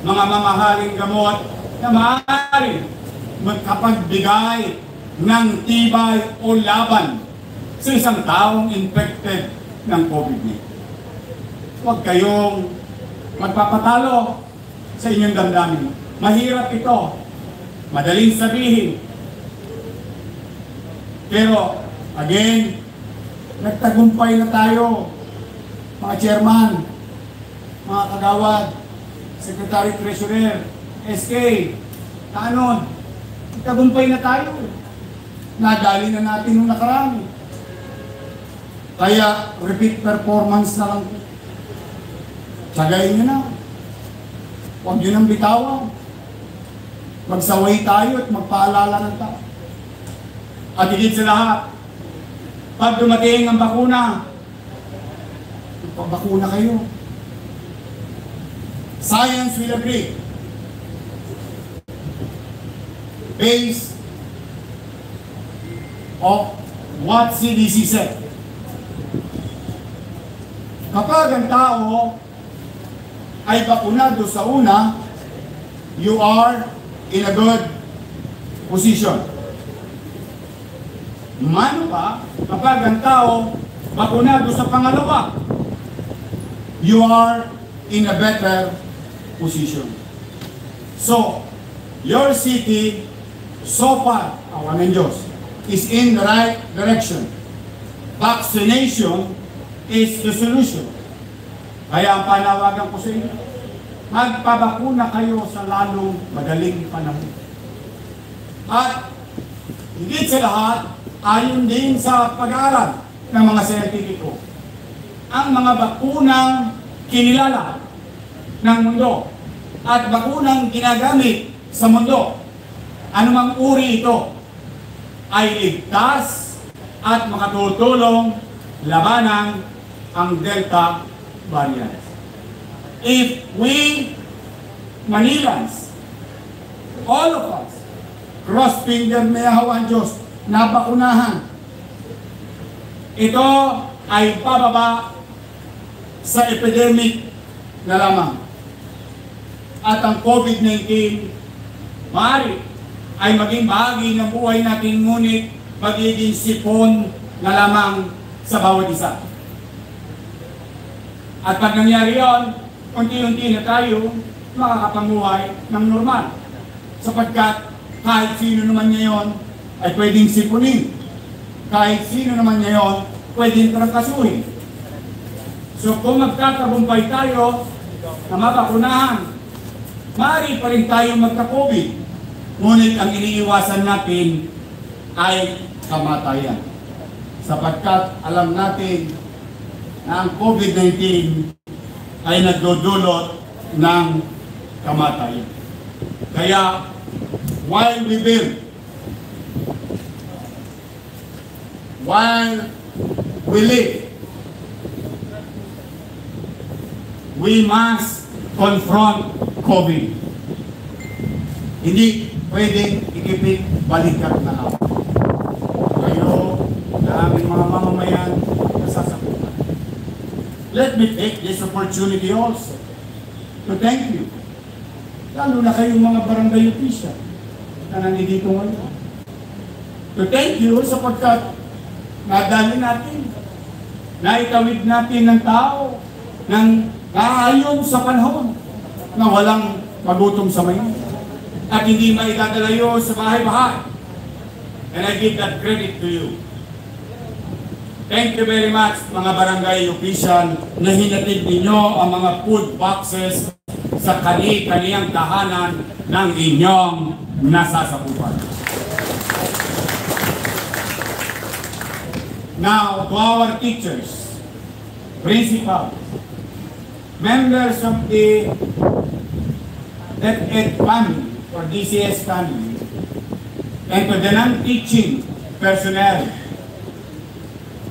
mga mamahaling gamot na maaari magkapagbigay ng tibay o laban sa isang taong infected ng COVID-19. Huwag kayong magpapatalo sa inyong damdamin. Mahirap ito. Madaling sabihin. Pero, again, nagtagumpay na tayo, mga chairman, mga kagawad, secretary treasurer, SK, kanon, nagtagumpay na tayo. Nadali na natin nung nakaraan. Kaya, repeat performance na lang. Tsagayin nyo na. Huwag nyo nang bitawan. Magsaway tayo at magpaalala ng tao. At higit sa lahat, pag dumating ang bakuna, pag-bakuna kayo. Science will agree. Based of what CDC said. Kapag ang tao ay bakunado sa una, you are in a good position. Mano pa kapag ang tao bakunado sa pangalawa, you are in a better position. So, your city, so far, awa ng Diyos, is in the right direction. Vaccination is the solution. Kaya ang panawagan ko sa inyo, magpabakuna kayo sa lalong madaling panahon. At higit sa lahat, ayon din sa pag-aaral ng mga siyentipiko, ang mga bakunang kinilala ng mundo at bakunang ginagamit sa mundo, anumang uri ito, ay ligtas at makatutulong labanan ang Delta variant. If we Manilans, all of us, cross finger may hawa ang Diyos, nabakunahan. Ito ay pababa sa epidemic na lamang. At ang COVID-19, maaari ay maging bahagi ng buhay natin, ngunit magiging sipon na lamang sa bawat isa. At pag nangyari yon, unti-unti na tayo makakapanguhay ng normal. Sapagkat kahit sino naman ngayon ay pwedeng sipunin. Kahit sino naman ngayon pwedeng trangkasuhin. So kung magkakabumpay tayo na mabakunahan, maaari pa rin tayo magka-COVID. Ngunit ang iniiwasan natin ay kamatayan. Sapagkat alam natin na ang COVID-19 ay nagdudulot ng kamatayan. Kaya, while we build, while we live, we must confront COVID. Hindi pwedeng ikipit balikat na ako. Kayo, na aming mga mamamayan, nasasakupan. Let me take this opportunity also to thank you. Lalo na kayong mga barangay official na nandito ngayon. To thank you sapagkat nadali natin, naitawid natin ng tao ng naayon sa panahon na walang magutom sa mayon at hindi maidadalayo sa bahay-bahay. And I give that credit to you. Thank you very much mga barangay official na hinatid ninyo ang mga food boxes sa kani-kaniyang tahanan ng inyong nasasakupan. Now, to our teachers, principals, members of the DepEd family or DCS family, and to the non-teaching personnel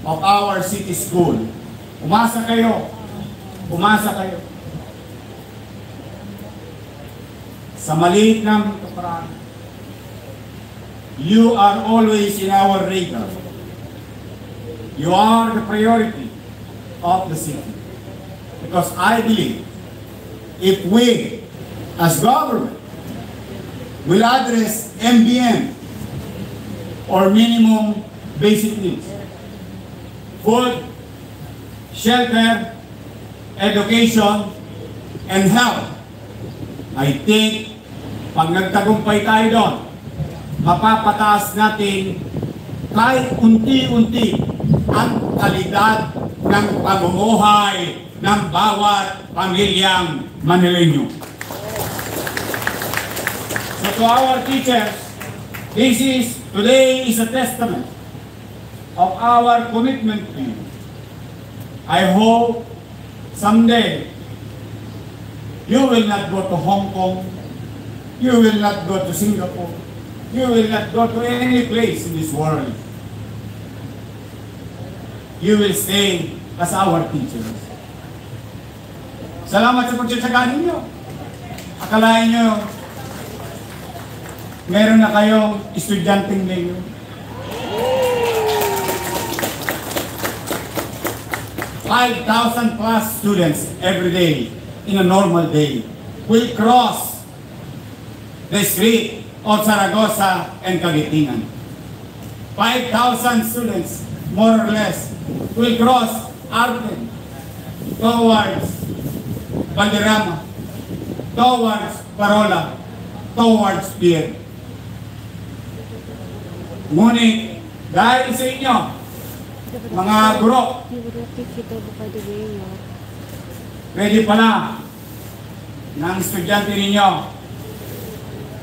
of our city school, umasa kayo, umasa kayo. Sa maliit ng kaparaan, you are always in our radar. You are the priority of the city. Because I believe if we, as government, will address MBM or minimum basic needs, food, shelter, education, and health, I think pag nagtagumpay tayo doon, mapapataas natin kahit unti-unti ang kalidad ng pamumuhay ng bawat pamilyang Manileño. So to our teachers, this is, today is a testament of our commitment to you. I hope someday you will not go to Hong Kong, you will not go to Singapore, you will not go to any place in this world. You will stay as our teachers. Salamat sa pagtsatsaga ninyo. Akalain nyo, meron na kayong estudyanteng mayor. Five thousand plus students every day in a normal day will cross the street of Zaragoza and Cagitingan. 5,000 students, more or less, will cross Arden towards Valderrama, towards Parola, towards Pier. Ngunit, dahil sa inyo, mga guro, pwede pala ng estudyante ninyo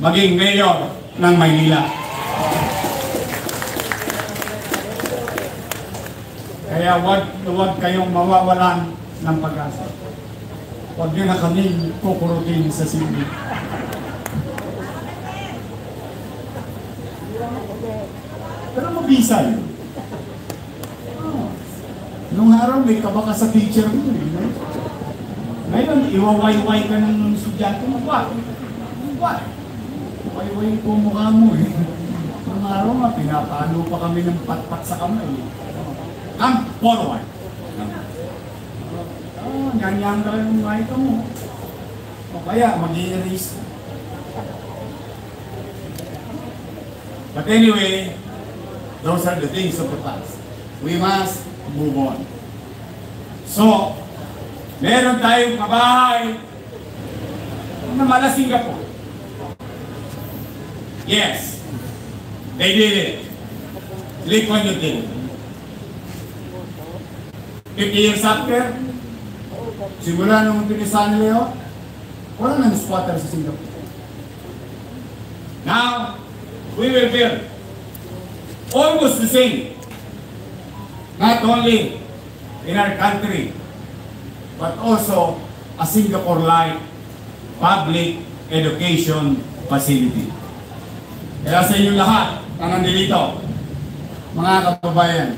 maging mayor ng Maynila. Kaya wag, wag kayong mawawalan ng pag-asa. Huwag nyo na kami kukurutin sa silbi. Pero mabisa yun. Oh. Nung araw may kabaka sa teacher mo. Eh. no? Ngayon, iwawayway ka ng estudyante mo. What? What? Wayway ko mukha mo eh. Nung araw nga, pinapalo pa kami ng patpat sa kamay. eh. Come forward. Oh, ganyan ka yung mic mo. O kaya, mag-i-erase ka. But anyway, those are the things of the past. We must move on. So, meron tayong kabahay na mala Singapore. Yes, they did it. Kuan Yew did it. 50 years after, simula nung pinisan nila yun, wala nang squatter sa Singapore. Now, we will build almost the same. Not only in our country, but also a Singapore-like public education facility. Kaya sa inyo lahat na nandito, mga kababayan,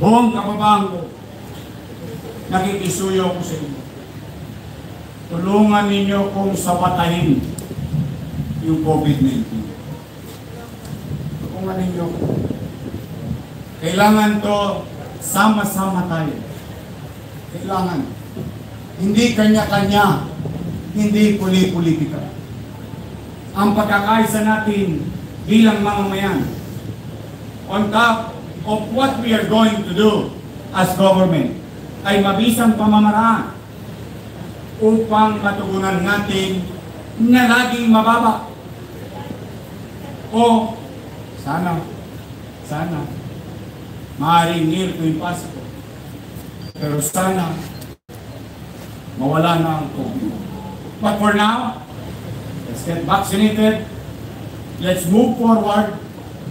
buong kababayan ko, nakikisuyo ko sa inyo. Tulungan ninyo kong sawatahin yung COVID-19. Tulungan ninyo. Kailangan to sama-sama tayo. Kailangan. Hindi kanya-kanya. Hindi puli-politika. Ang pagkakaisa natin bilang mamamayan on top of what we are going to do as government ay mabisang pamamaraan upang matugunan natin na laging mababa. O sana, sana, maaaring near to impossible. Pero sana, mawala na ang COVID. But for now, let's get vaccinated, let's move forward,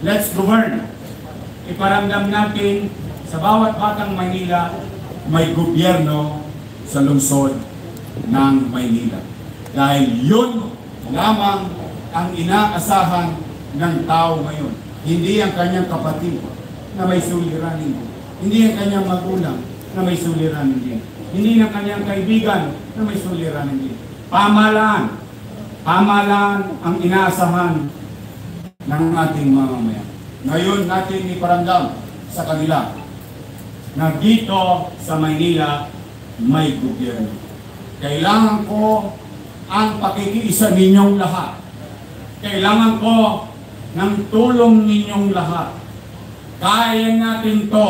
let's govern. Iparamdam natin sa bawat batang Maynila, may gobyerno sa lungsod ng Maynila. Dahil yun lamang ang inaasahan ng tao ngayon. Hindi ang kanyang kapatid na may suliranin. Hindi ang kanyang magulang na may suliranin din. Hindi ang kanyang kaibigan na may suliranin din. Pamalaan. Pamalaan ang inaasahan ng ating mamamayan. Ngayon natin iparamdam sa kanila na dito sa Maynila may gobyerno. Kailangan ko ang pakikiisa ninyong lahat. Kailangan ko ng tulong ninyong lahat. Kaya natin to.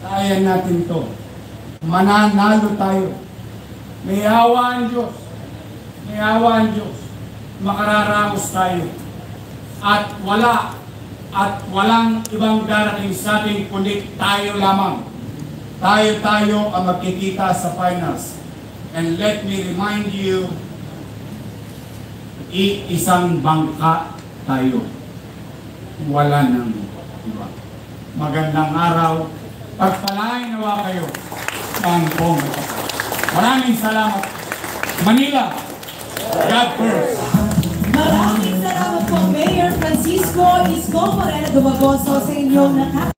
Kaya natin to. Mananalo tayo. May awa ang Diyos. May awa ang Diyos. Makararaos tayo. At wala at walang ibang darating sa ating kundi tayo lamang. Tayo-tayo ang magkikita sa finals. And let me remind you, iisang bangka tayo. Wala nang iba. Magandang araw. Pagpalain nawa kayo ng Maraming salamat. Manila, God first. Maraming salamat po, Mayor Francisco Isko Moreno Dumagoso sa inyong nakaka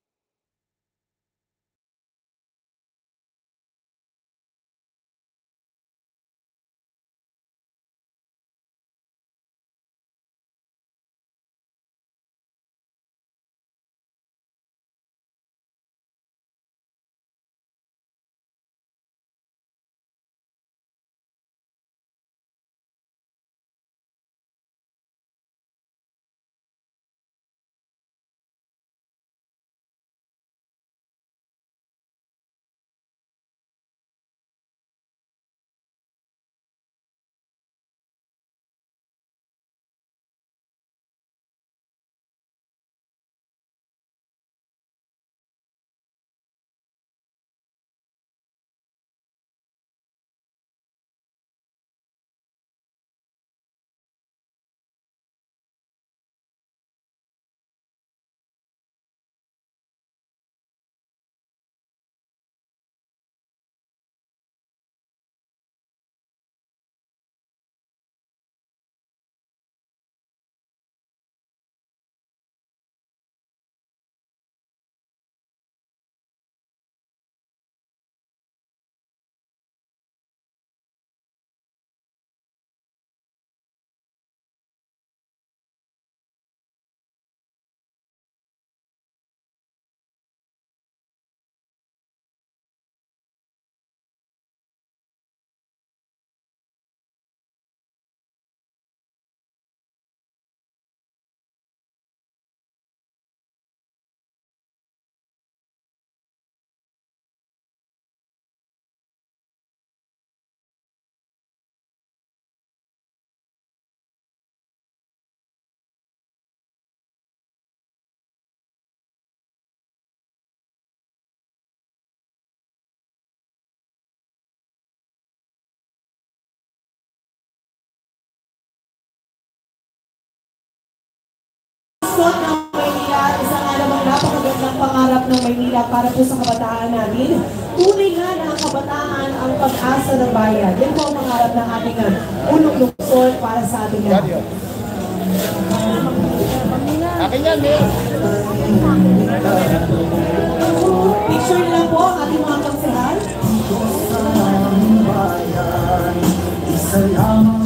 lungsod ng Maynila, isa nga namang napakagandang pangarap ng Maynila para po sa kabataan natin. Tunay nga na ang kabataan ang pag-asa ng bayan. Yan po ang pangarap ng ating uh, unang lungsod para sa ating lahat. Picture lang po ang ating mga kansehal. Isa lamang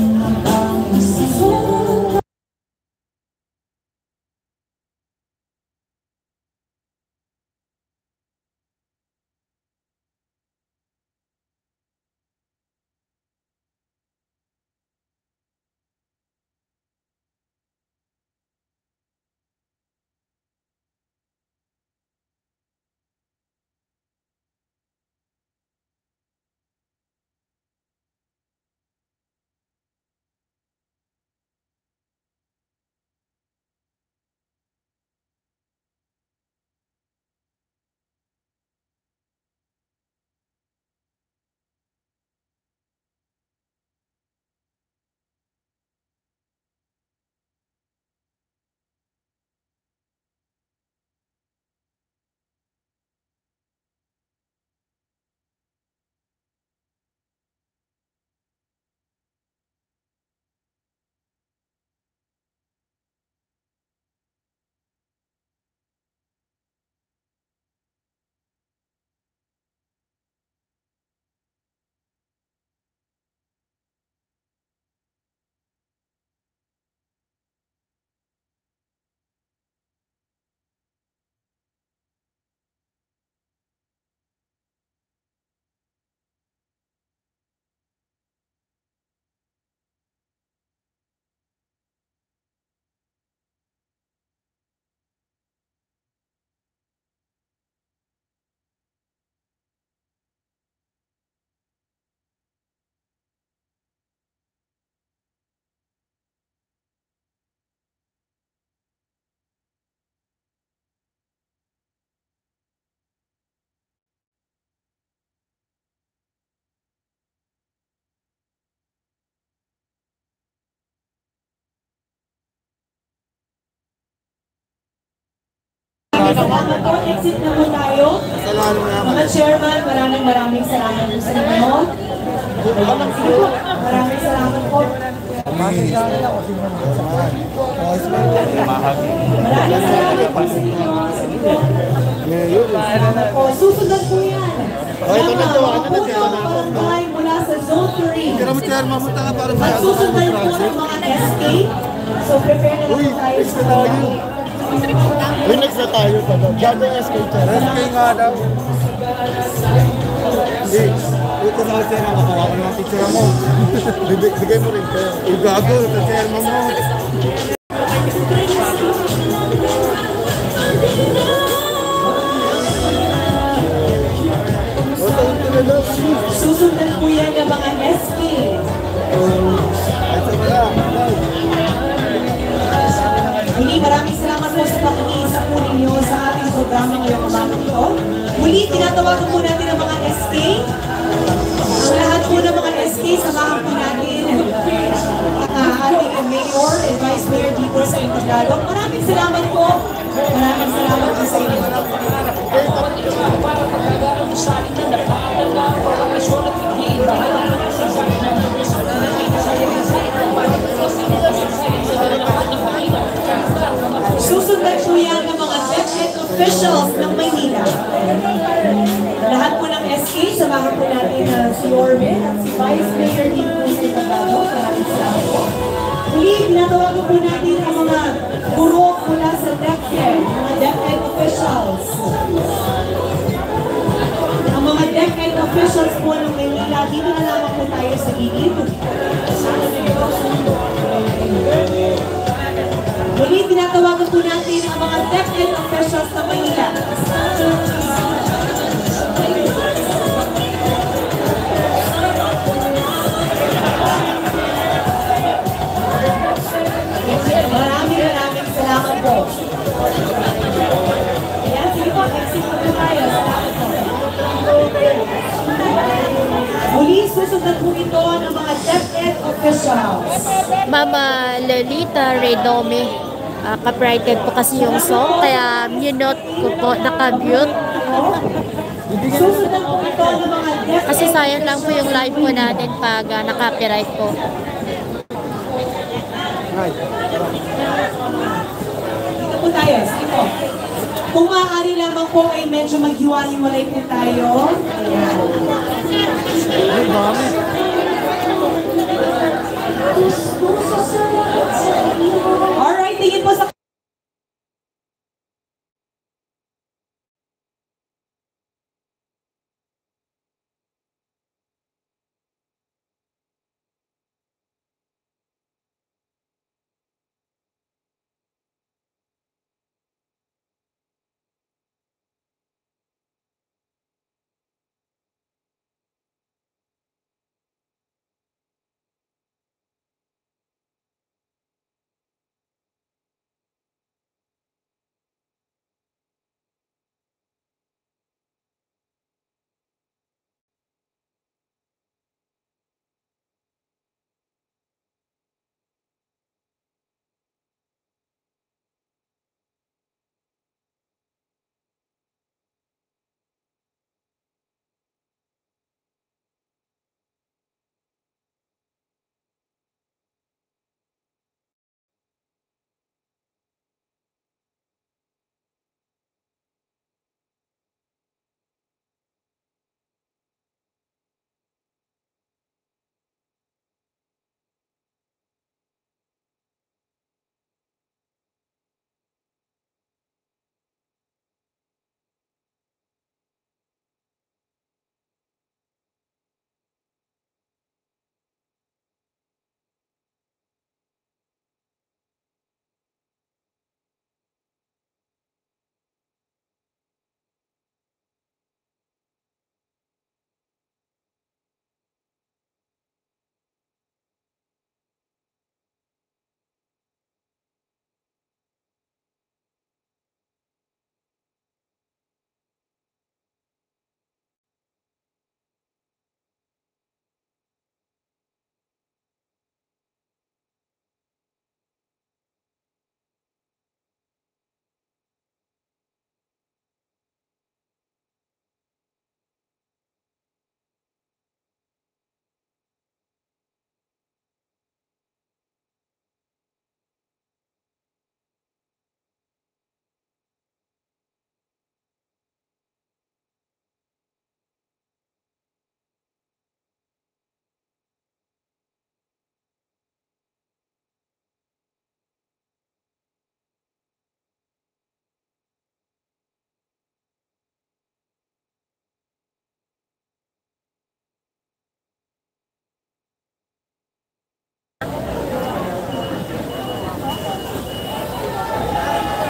Salamat po. Exit na po tayo. Mga chairman, maraming maraming salamat po sa inyo. Maraming salamat po. Maraming salamat po sa inyo. Salamat po. Susunod po yan. Oh, ito na to. Ano na barangay mula sa Zone 3. Pero mo chairman mo tanga para sa Susunod po ng mga SK. So prepare na po tayo sa Next na tayo pa daw. Gago SK Chan. SK nga daw. Hindi. Ito na ako sa'yo. Makawa ko ng picture mo. Bigay mo rin. Uy, gago. Ito sa'yo mo programa ngayong umaga ito. Muli, tinatawagan po natin ang mga SK. Ang lahat po ng mga SK, samahan po natin uh, ating Mayor and Vice Mayor dito sa Integrado. Maraming salamat po. Maraming salamat po sa inyo. Susundan po yan officials ng Maynila. Lahat po ng SK, samahan po natin uh, si Orvin at si Vice Mayor dito po sa Tagado. Muli, tinatawagan po natin ang mga guro mula sa DepEd, mga DepEd officials. Ang mga DepEd officials po ng Maynila, dito na lamang po tayo sa gilid. Muli, tinatawagan po natin ang mga DepEd officials ng Maynila. Maraming maraming salamat po. Ayan, sige po, exit po susunod po ito ng mga DepEd officials. Mama Lolita Redome. Ah, copyrighted po kasi yung song, kaya minute ko po, naka-mute. Susunod po ito ng mga deaf Kasi sayang lang po yung live po natin pag ah, naka-copyright po. Dito po tayo. Sige po. Kung maaari lamang po ay medyo maghiwa-hiwalay po tayo. Ayan. Alright, tingin po sa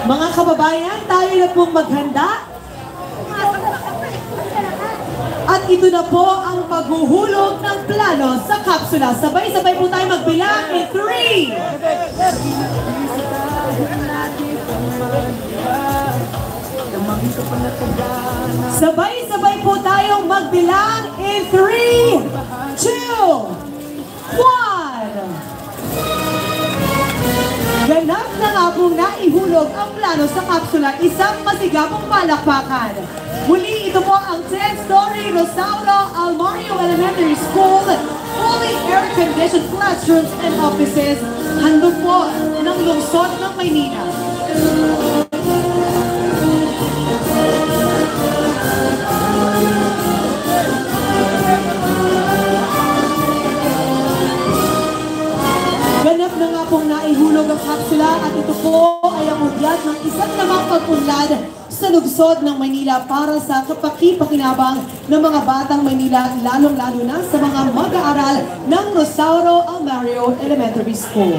Mga kababayan, tayo na pong maghanda. At ito na po ang paghuhulog ng plano sa kapsula. Sabay-sabay po tayo magbilang in 3, Sabay-sabay po tayong magbilang in 3, 2, 1. Ganap na nga pong naihulog ang plano sa kapsula, isang masigabong palakpakan. Muli, ito po ang 10-story Rosauro Almario Elementary School, fully air-conditioned classrooms and offices, handog po ng lungsod ng Maynila. Udyat ng isang namang pag-unlad sa lungsod ng Maynila para sa kapakipakinabang ng mga batang Maynila, lalong-lalo na sa mga mag-aaral ng Rosauro Almario Elementary School.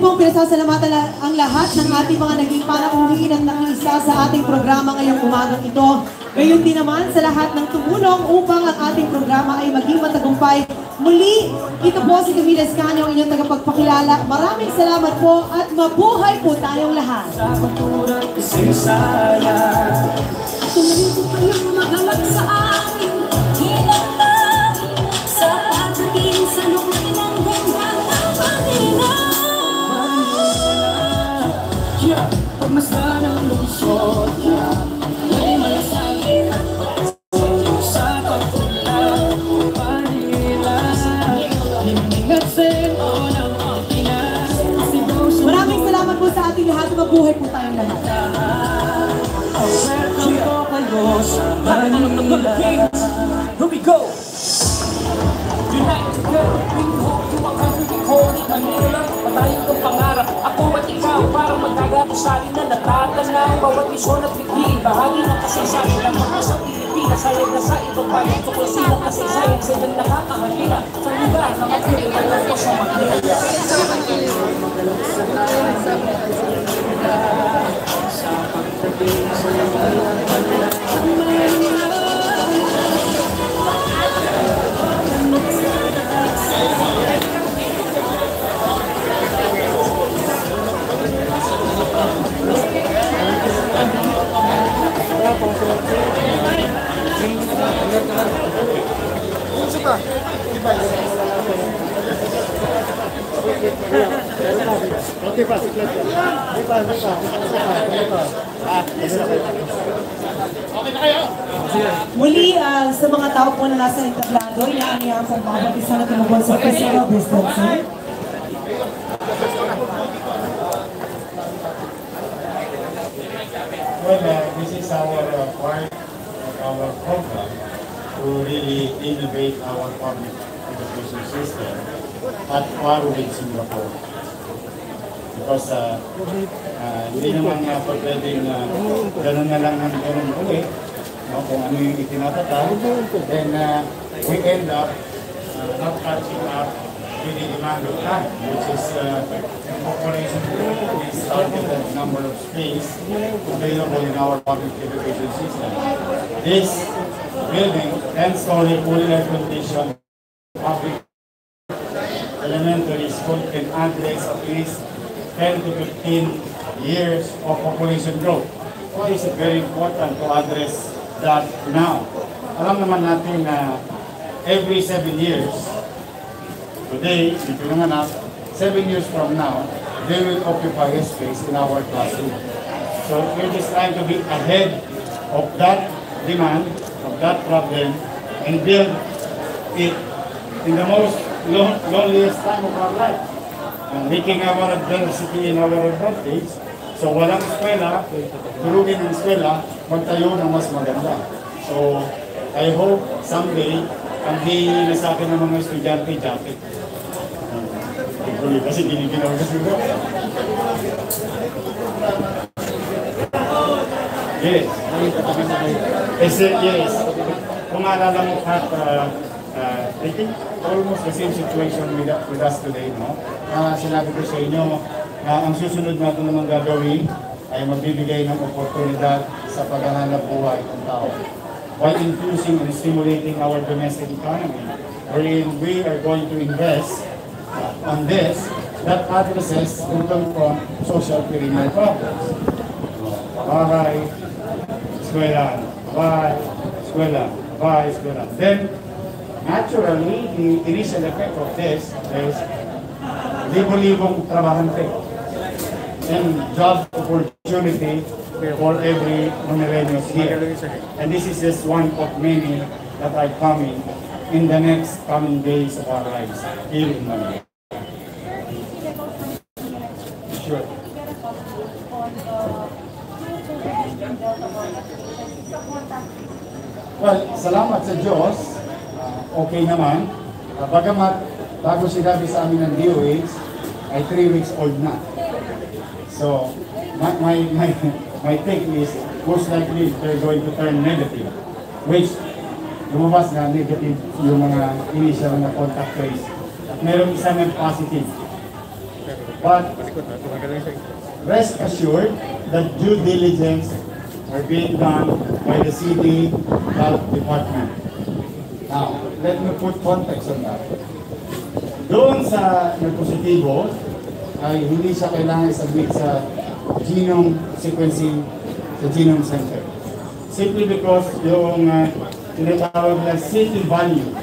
Atin pong pinasasalamatan la- ang lahat ng ating mga naging panauhin at nakiisa sa ating programa ngayong umagang ito. Gayon din naman sa lahat ng tumulong upang ang ating programa ay maging matagumpay. Muli, ito po si Camila Escanio, ang inyong tagapagpakilala. Maraming salamat po at mabuhay po tayong lahat. Tumulong kayong magalak sa akin pagmasdan ng lungsod yeah. May malasakit at pagkasunod sa pagkulang Manila Hiningat sa ito ng mga Pinas Maraming salamat po sa ating lahat. Mabuhay po tayong lahat. Welcome ko kayo sa Manila. Here we go! United together, bring hope to a country we call it Manila. Patayin kong pangarap, magkagatusali na natatanaw. Bawat misyon at bigli, bahagi ng kasaysayan ng mga sa Pilipinas. Hayag na sa ibang bagay, tukol silang kasaysayan silang nakakahalina. Sa lugar na matulungan ko sa Manila. Okay pa, siklet pa. Di pa, pa. Di pa. Okay. Muli, ah, sa mga tao po na nasa entablado, inaanihan po bawat isa na tumugol sa physical distancing. Well, uh, our uh, part of our program to really innovate our public education system at par with Singapore. Because uh, uh, hindi naman uh, pa pwedeng uh, ganun na lang ang ganun ulit, no? kung ano yung itinatata, then uh, we end up uh, not catching up the demand of time, which is uh, population growth is targeted number of space available in our public education system. This building, 10-story fully air conditioned public elementary school can address at least 10 to 15 years of population growth. It is very important to address that now. Alam naman natin na every seven years, today, dito naman na, seven years from now, they will occupy a space in our classroom. So we're just trying to be ahead of that demand, of that problem, and build it in the most lon- loneliest time of our life. Uh, making our adversity in our advantage. So walang eskwela, durugin ng eskwela, magtayo ng mas maganda. So I hope someday, ang hihingi na sa akin ng mga estudyante, jacket. Uh, kasi giniginaw kasi ko. Yes. Kasi, yes. Kung maalala mo, Pat, uh, uh, I think almost the same situation with, with us today, no? Uh, sinabi ko sa inyo, na ang susunod natin naman gagawin ay magbibigay ng oportunidad sa paghahanap buhay ng tao while infusing and stimulating our domestic economy, wherein we are going to invest uh, on this that addresses in terms of social perennial problems. Bahay, eskwela, bahay, eskwela, bahay, eskwela. Then, naturally, the initial effect of this is libo-libong trabahante and job opportunity for every Manila here. And this is just one of many that are coming in the next coming days of our lives here in Manila. Well, salamat sa Diyos. Ah, okay naman. Uh, bagamat bago sinabi sa amin ng DOH, ay 3 weeks old na. So, my, my, my, my take is, most likely they're going to turn negative. Which, lumabas na negative yung mga initial na contact trace. At merong isa ng positive. But, rest assured that due diligence are being done by the CD Health Department. Now, let me put context on that. Doon sa nagpositibo, ay hindi siya kailangan submit sa genome sequencing sa Genome Center. Simply because yung uh, tinatawag na city value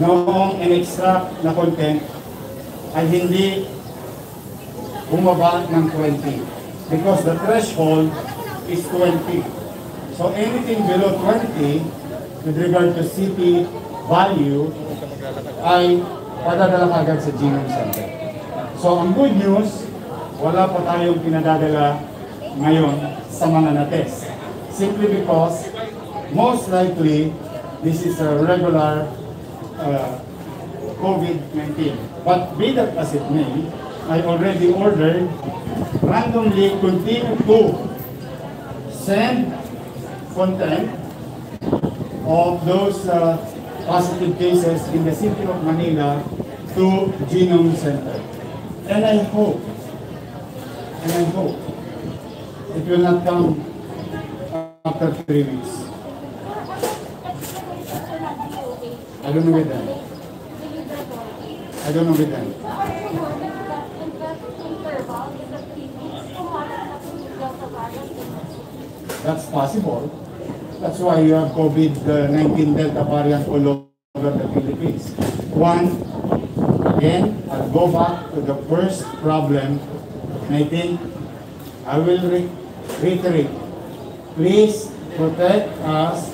noong in-extract na content ay hindi bumaba ng 20 because the threshold is 20. So anything below 20 with regard to city value ay padadala agad sa Genome Center. So ang good news, wala pa tayong pinadadala ngayon sa mga na-test. Simply because most likely this is a regular uh, COVID-19. But be that as it may, I already ordered randomly continue to send content of those uh, positive cases in the city of Manila to Genome Center. And I hope, and I hope, it will not come after three weeks. I don't know with them. I don't know with them. That's possible. That's why you have COVID-19 Delta variant all over the Philippines. One, again, I'll go back to the first problem, and I think I will re- reiterate. Please protect us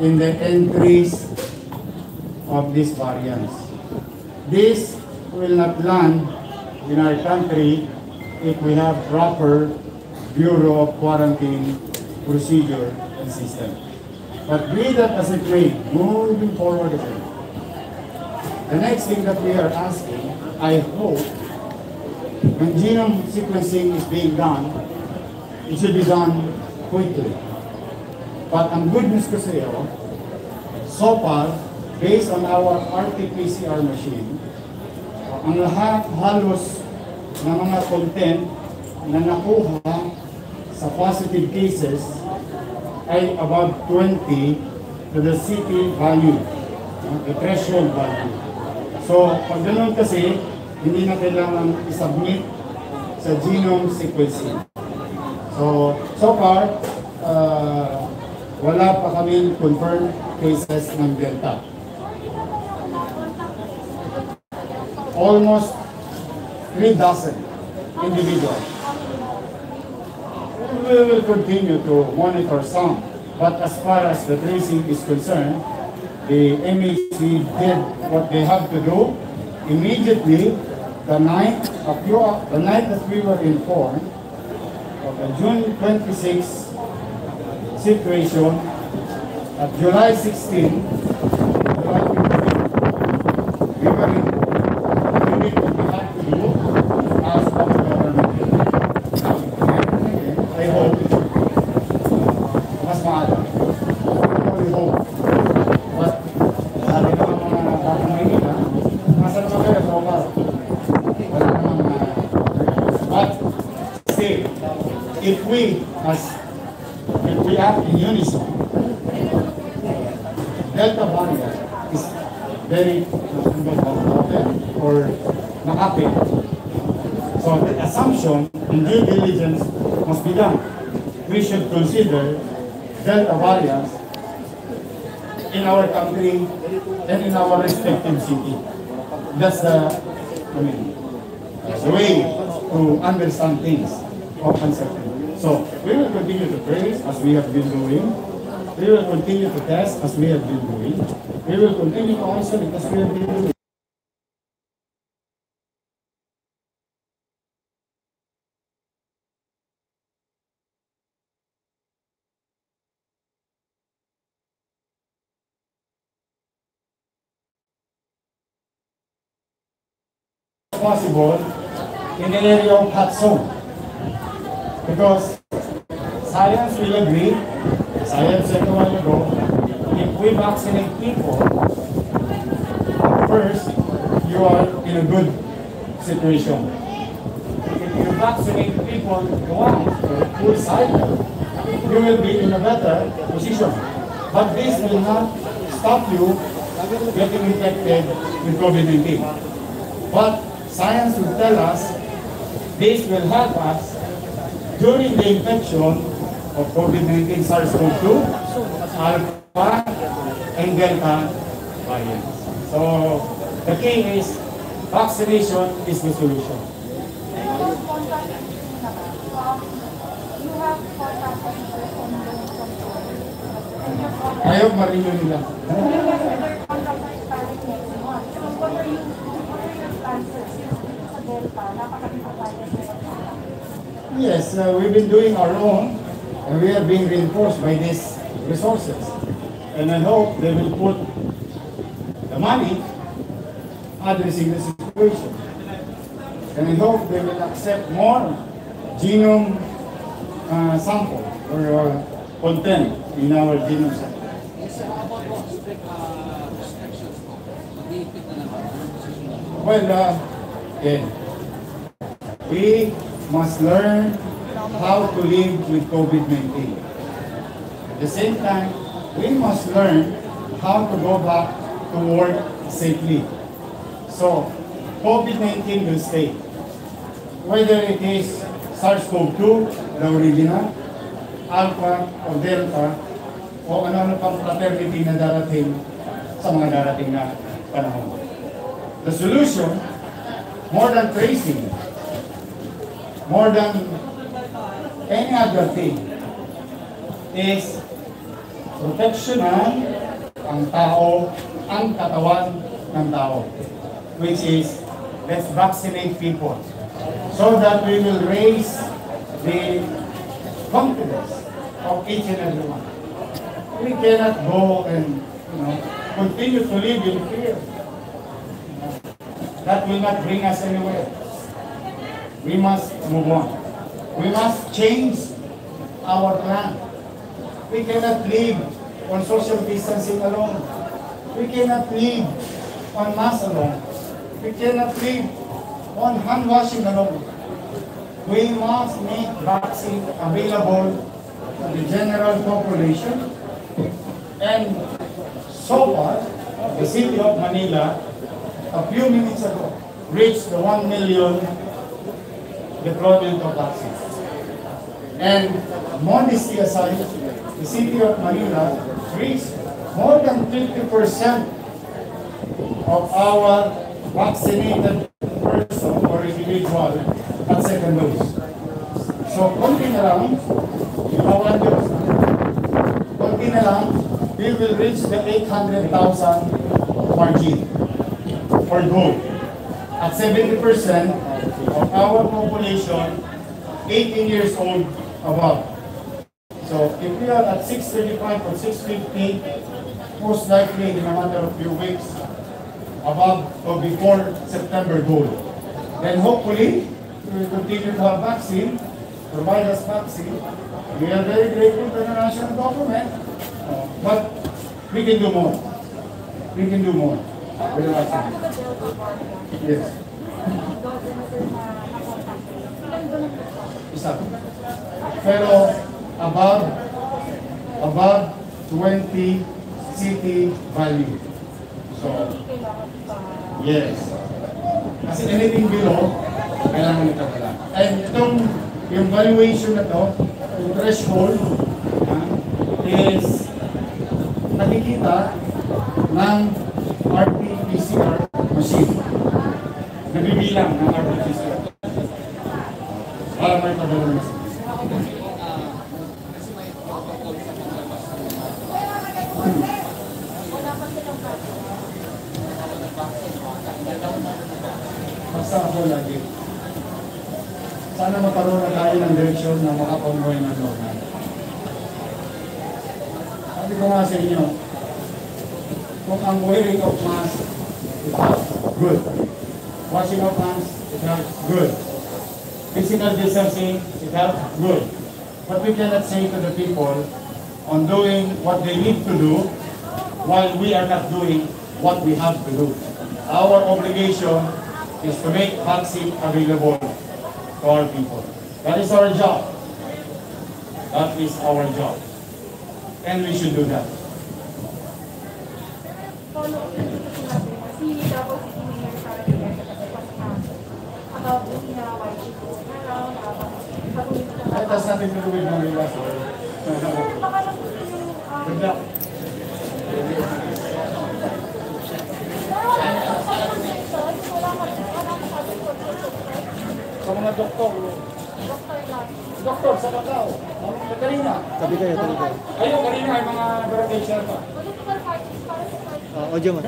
in the entries of these variants. This will not land in our country if we have proper Bureau of Quarantine procedure and system. But be that as it may, moving forward again. The next thing that we are asking, I hope, when genome sequencing is being done, it should be done quickly. But ang good news ko sa iyo, so far, based on our RT-PCR machine, ang lahat halos ng mga content na nakuha sa positive cases ay about 20 to the city value, the threshold value. So, pag ganun kasi, hindi na kailangan isubmit sa genome sequencing. So, so far, uh, wala pa kami confirmed cases ng Delta. Almost three dozen individuals. We will continue to monitor some, but as far as the tracing is concerned, the MAC did what they have to do. Immediately the night of you, the night that we were informed of the June 26 situation at July 16, July 15, we were in we did what we had to do as of the government. I hope mas maaga. I hope. But sabi ng mga batang Manila, nasa naman kayo sa Omar? Wala namang uh, But still, if we as if we act in unison, Delta variant is very uh, or nakapit. So the assumption and due diligence must be done. We should consider Delta variants in our country and in our respective city. That's the, I mean, the way to understand things of uncertainty. So we will continue to pray as we have been doing. We will continue to test as we have been doing. We will continue to answer as we have been doing. The. Because science will agree, science said a while ago, if we vaccinate people, first, you are in a good situation. If you vaccinate people once or full cycle, you will be in a better position. But this will not stop you getting infected with COVID-19. But science will tell us this will help us during the infection of COVID-19 SARS-CoV-2, Alpha, and Delta variants. So the key is vaccination is the solution. Ayaw marino nila. Yes, uh, we've been doing our own, and we are being reinforced by these resources. And I hope they will put the money addressing the situation. And I hope they will accept more genome uh, sample or uh, content in our genome sample. Well, uh, yeah. We must learn how to live with COVID-19. At the same time, we must learn how to go back to work safely. So, COVID-19 will stay. Whether it is SARS-CoV-2, the original, Alpha or Delta, o ano-ano pang fraternity na darating sa mga darating na panahon. The solution, more than tracing, more than any other thing, is proteksyonan ang tao, ang katawan ng tao. Which is, let's vaccinate people so that we will raise the confidence of each and every one. We cannot go and you know, continue to live in fear. That will not bring us anywhere. We must move on. We must change our plan. We cannot live on social distancing alone. We cannot live on mask alone. We cannot live on hand washing alone. We must make vaccine available to the general population. And so far, the city of Manila, a few minutes ago, reached the 1 million deployment of vaccines. And modesty aside, the city of Manila reached more than 50% of our vaccinated person or individual at second dose. So, konti na lang, Diyos, konti na lang, we will reach the 800,000 margin for goal. At 70% of our population, 18 years old above. So if we are at 635 or 650, most likely in a matter of few weeks, above or before September goal. Then hopefully, we will continue to have vaccine, provide us vaccine. We are very grateful to the national government, uh, but we can do more. We can do more. Yes. Isa. Pero above above 20 city value. So, yes. Kasi anything below, kailangan ito pala. And itong, yung valuation na to, yung threshold, ah, is nakikita ng RT-PCR machine. Nabibilang ng RT-PCR. Para may padala na Basta ako lagi. Sana magkaroon na tayo ng direksyon na makakonvoy ng. Sabi ko nga sa inyo, kung ang wearing of mask is good. Washing of hands is good. Physical distancing is good. But we cannot say to the people on doing what they need to do while we are not doing what we have to do. Our obligation is to make vaccine available to our people. That is our job. That is our job. And we should do that. That has nothing to do with Manila, sir. Good luck. Sa mga doktor. Doktor sa Macau. Ang kanina. Tabi kayo, tabi kayo. Ayun, kanina ay mga barangay chairman.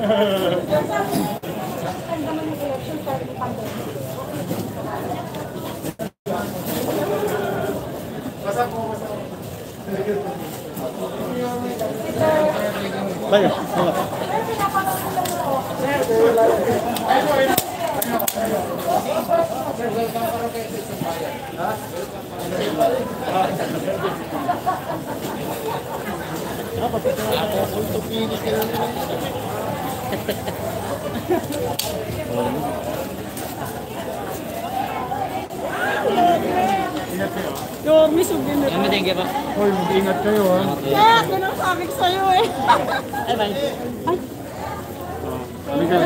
Ah, audio mo. Basta po, basta po. Bayo, mga. Hoy, mag-ingat kayo ha. Kaya, ganun sabi ko sa'yo eh. Halika.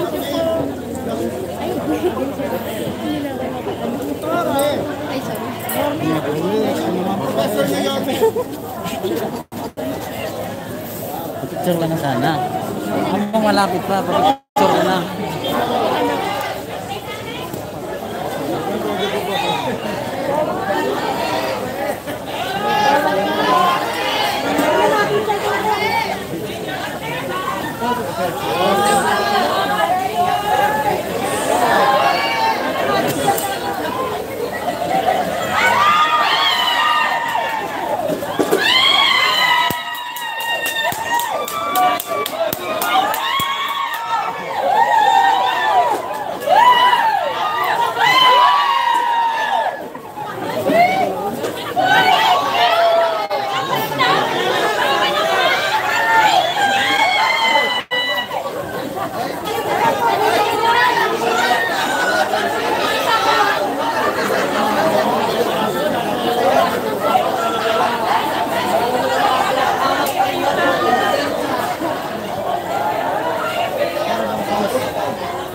Ay, sorry. Picture lang sana. Habang malapit pa, picture ka lang.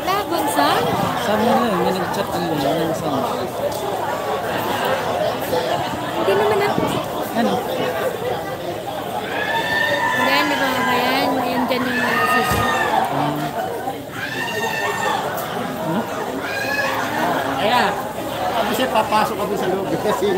Laban sa? Sabi mo yun, may nag-chat kanina, may nag-send. Hindi naman ako. Ano? Yan, di ba ba yan? Yan dyan yung mga sisi. Kaya, kasi papasok kami sa loob. Kasi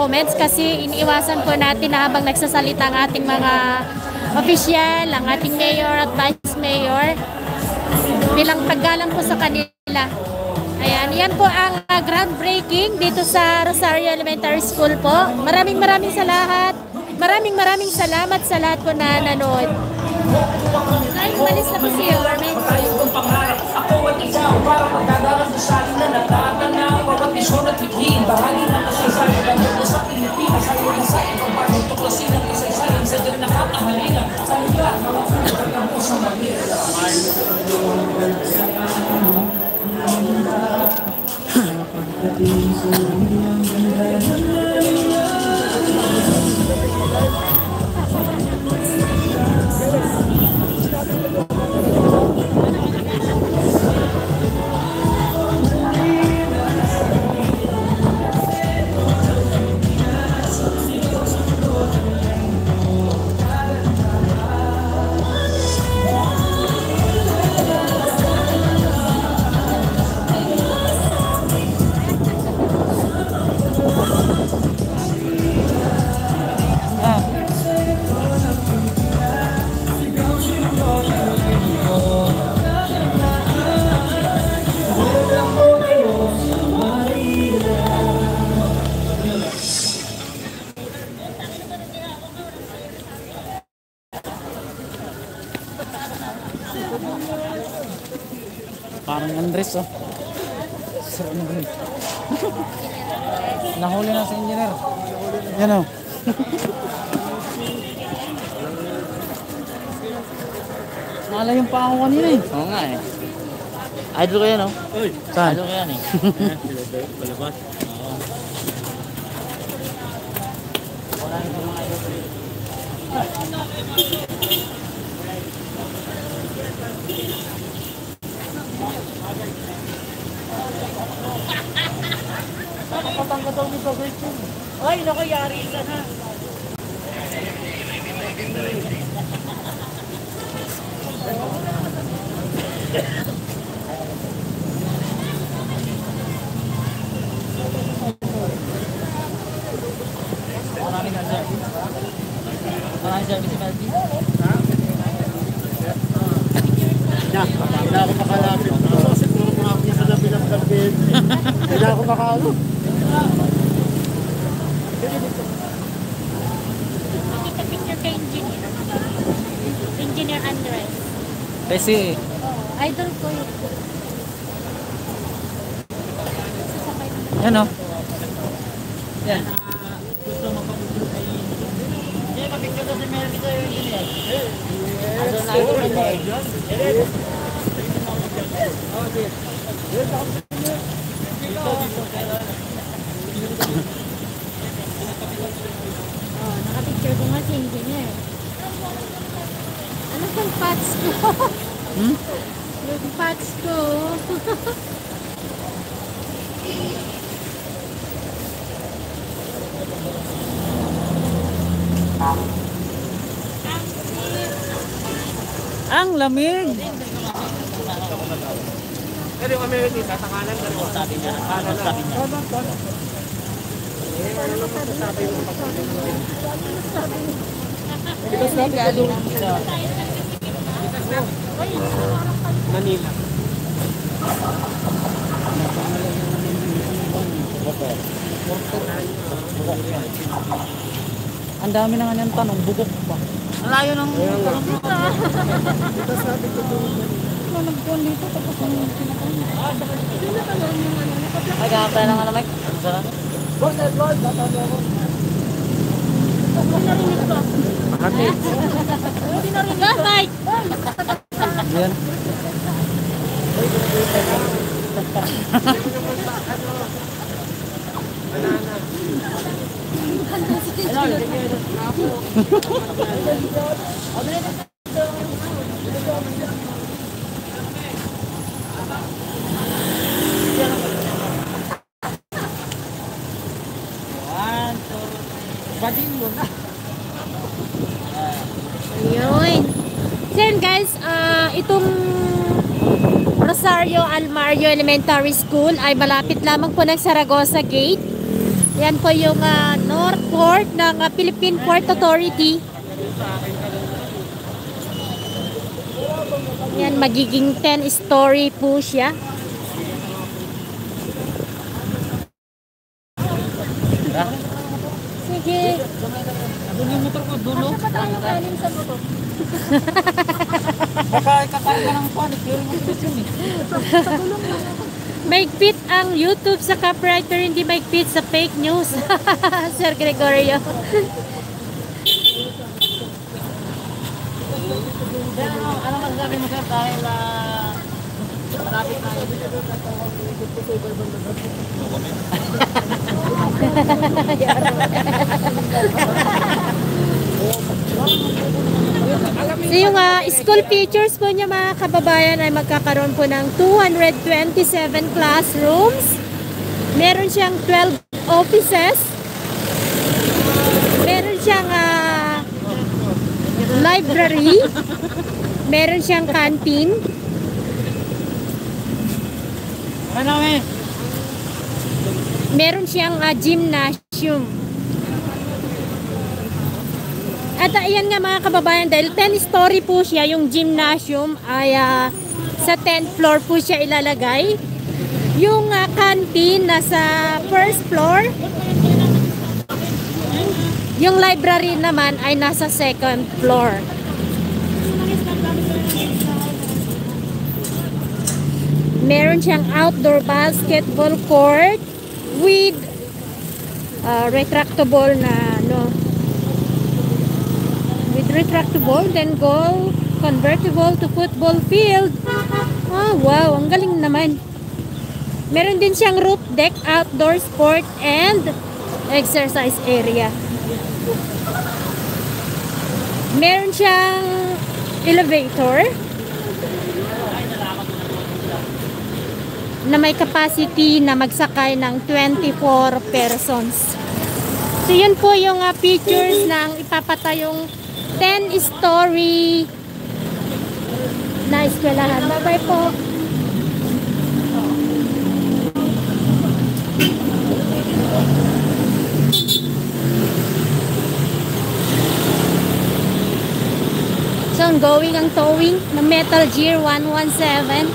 comments kasi iniiwasan po natin na habang nagsasalita ang ating mga official, ang ating mayor at vice mayor bilang paggalang po sa kanila. Ayan, yan po ang uh, groundbreaking dito sa Rosario Elementary School po. Maraming maraming sa lahat. Maraming maraming salamat sa lahat po na nanood. Ay, umalis na po si Yorme. Tayo kong pangarap Ako at ikaw para magkagalang sa salin na natatanaw Bawat misyon at likhid Bahagi ng kasaysayan Ganyan sa Pilipinas Sa iyo sa iyong bagong tuklasin ang kasaysayan Sa dyan nakakahalina Sa lugar mga puntang ng puso Manila Parang Yan, oh. Nala yung pa ako kanina eh. Oo nga eh. Idol ko yan, oh. Saan? Idol ko yan eh. Palabas. Ay, naku, yari ka na. Maraming service si Melvin. Hindi ako makalapit. Ako siguro kung ako sa labi ng kapit. Hindi ako makalo. Kita picture kay engineer. Engineer Andres. Kasi, Idol ko yun. yan, oh. Yan. Gusto mapapicture kay... Hindi, mapicture ko si Melvin sa'yo yun eh. Idol na idol mo eh. Oh, nakapicture ko nga si engineer. Ano kang patch ko? Hmm? Yung patch ko. Ang lamig. Pero yung American, sa kanan, dalawa. Sabi niya. Sabi niya. Manila. Ang dami na nga niyang tanong, bugok pa. Ang layo ng... Ay, kakapaya na nga na, Mike. Ano sa natin? Gatay! Yan. Ayun. So yun guys, ah, itong Almario Elementary School ay malapit lamang po ng Saragossa Gate. Yan po yung ah, North Port ng ah, Philippine Port Authority. Yan, magiging 10 story po siya. Sige. Doon yung motor ko, dulo. Baka kakain ng panic, pero yun eh. Maigpit ang YouTube sa copywriter, hindi maigpit sa fake news. Sir Gregorio. Ano, ano masasabi mo sir dahil ah, malapit na yun? So yung ah, school features po niya mga kababayan ay magkakaroon po ng 227 classrooms. Meron siyang 12 offices. Meron siyang ah, library. Meron siyang canteen. Ano eh? Meron siyang ah, gymnasium. At ah, ayan nga mga kababayan, dahil 10 story po siya, yung gymnasium ay ah, sa 10th floor po siya ilalagay. Yung ah, canteen nasa first floor. Yung library naman ay nasa second floor. Meron siyang outdoor basketball court with uh, retractable na retractable then goal convertible to football field. Ah, wow, ang galing naman. Meron din siyang roof deck, outdoor sport and exercise area. Meron siyang elevator na may capacity na magsakay ng 24 persons. So yun po yung uh, pictures ng ipapatayong 10-story na eskwelahan. Bye-bye po. So, ongoing ang towing ng Metal Gear 117.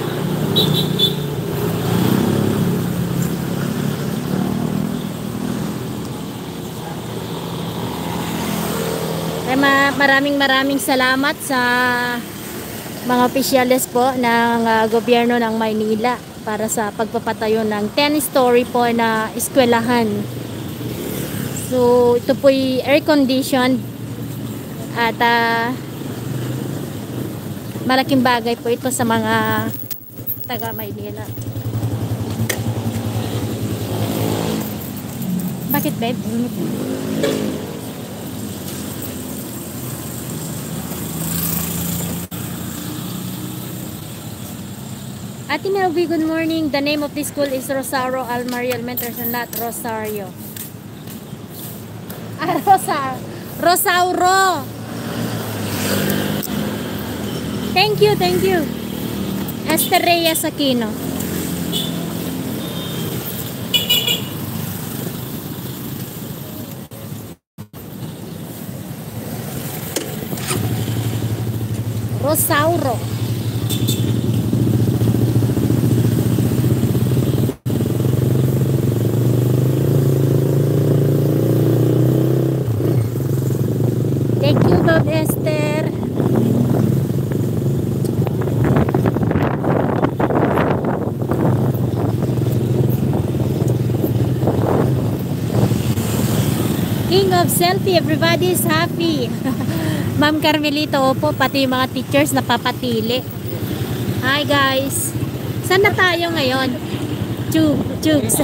Kaya ma- maraming maraming salamat sa mga opisyales po ng ah, gobyerno ng Maynila para sa pagpapatayo ng 10-story po na eskwelahan. So, ito po air-conditioned at ah, malaking bagay po ito sa mga taga Maynila. Bakit, babe? Ate Melvi, good morning. The name of this school is Rosario Almario Elementary, not Rosario. Ah, Rosario. Rosauro. Thank you, thank you. Esther Reyes Aquino. Rosauro. Selfie, everybody is happy. Ma'am Carmelito, opo, pati yung mga teachers napapatili. Hi guys. Saan na tayo ngayon? Chug, chugs.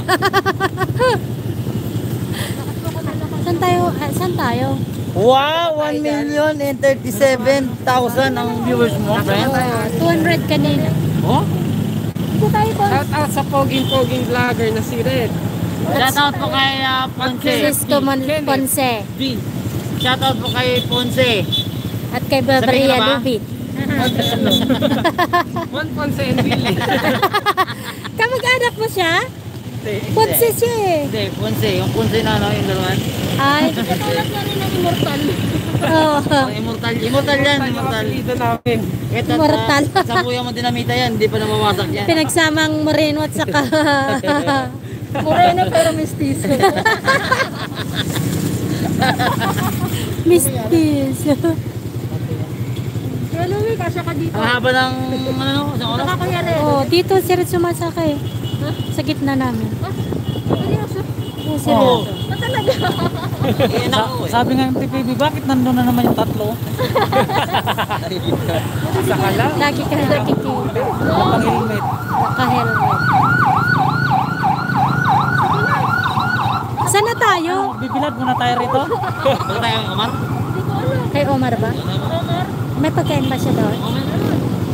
saan tayo? ah, saan tayo? Wow! 1 million and 37,000 ang viewers mo, friend. Oh, 200 kanina. Oh? Dito tayo po. Shout out sa poging-poging vlogger na si Red. Shoutout po kay uh, Ponce. Cisco Mon Ponce. B. Shoutout po kay Ponce. At kay Sabihin Maria na ba? Lubit. One Ponce and Billy. Kamag-anak mo siya? Ponce siya eh. Hindi, Ponce. Yung Ponce na ano, yung dalawan. Ay. Katulad na rin ng immortal. Oh. Oh, immortal. Immortal yan, immortal. apelido namin. Ito, Immortal. sa kuya mo dinamita yan, hindi pa nabawasak yan. Pinagsamang Moreno at saka Moreno pero mestizo. Mistis. Kaya Louie, kasya ka dito. Ang haba ng, ano, isang oras. Nakakayari. oh, dito si Red sumasakay. Sa gitna namin. Seryoso? Oh, seryoso. Na talaga. Eh, naku, eh. Sabi nga ng TPB, bakit nandun na naman yung tatlo? Sa kala, Lagi ka nakikita. pang-helmet. Naka-helmet. Saan na tayo? Bibilad muna tayo rito. Ba't tayo, Omar? Kay Omar ba? May pagkain ba siya doon?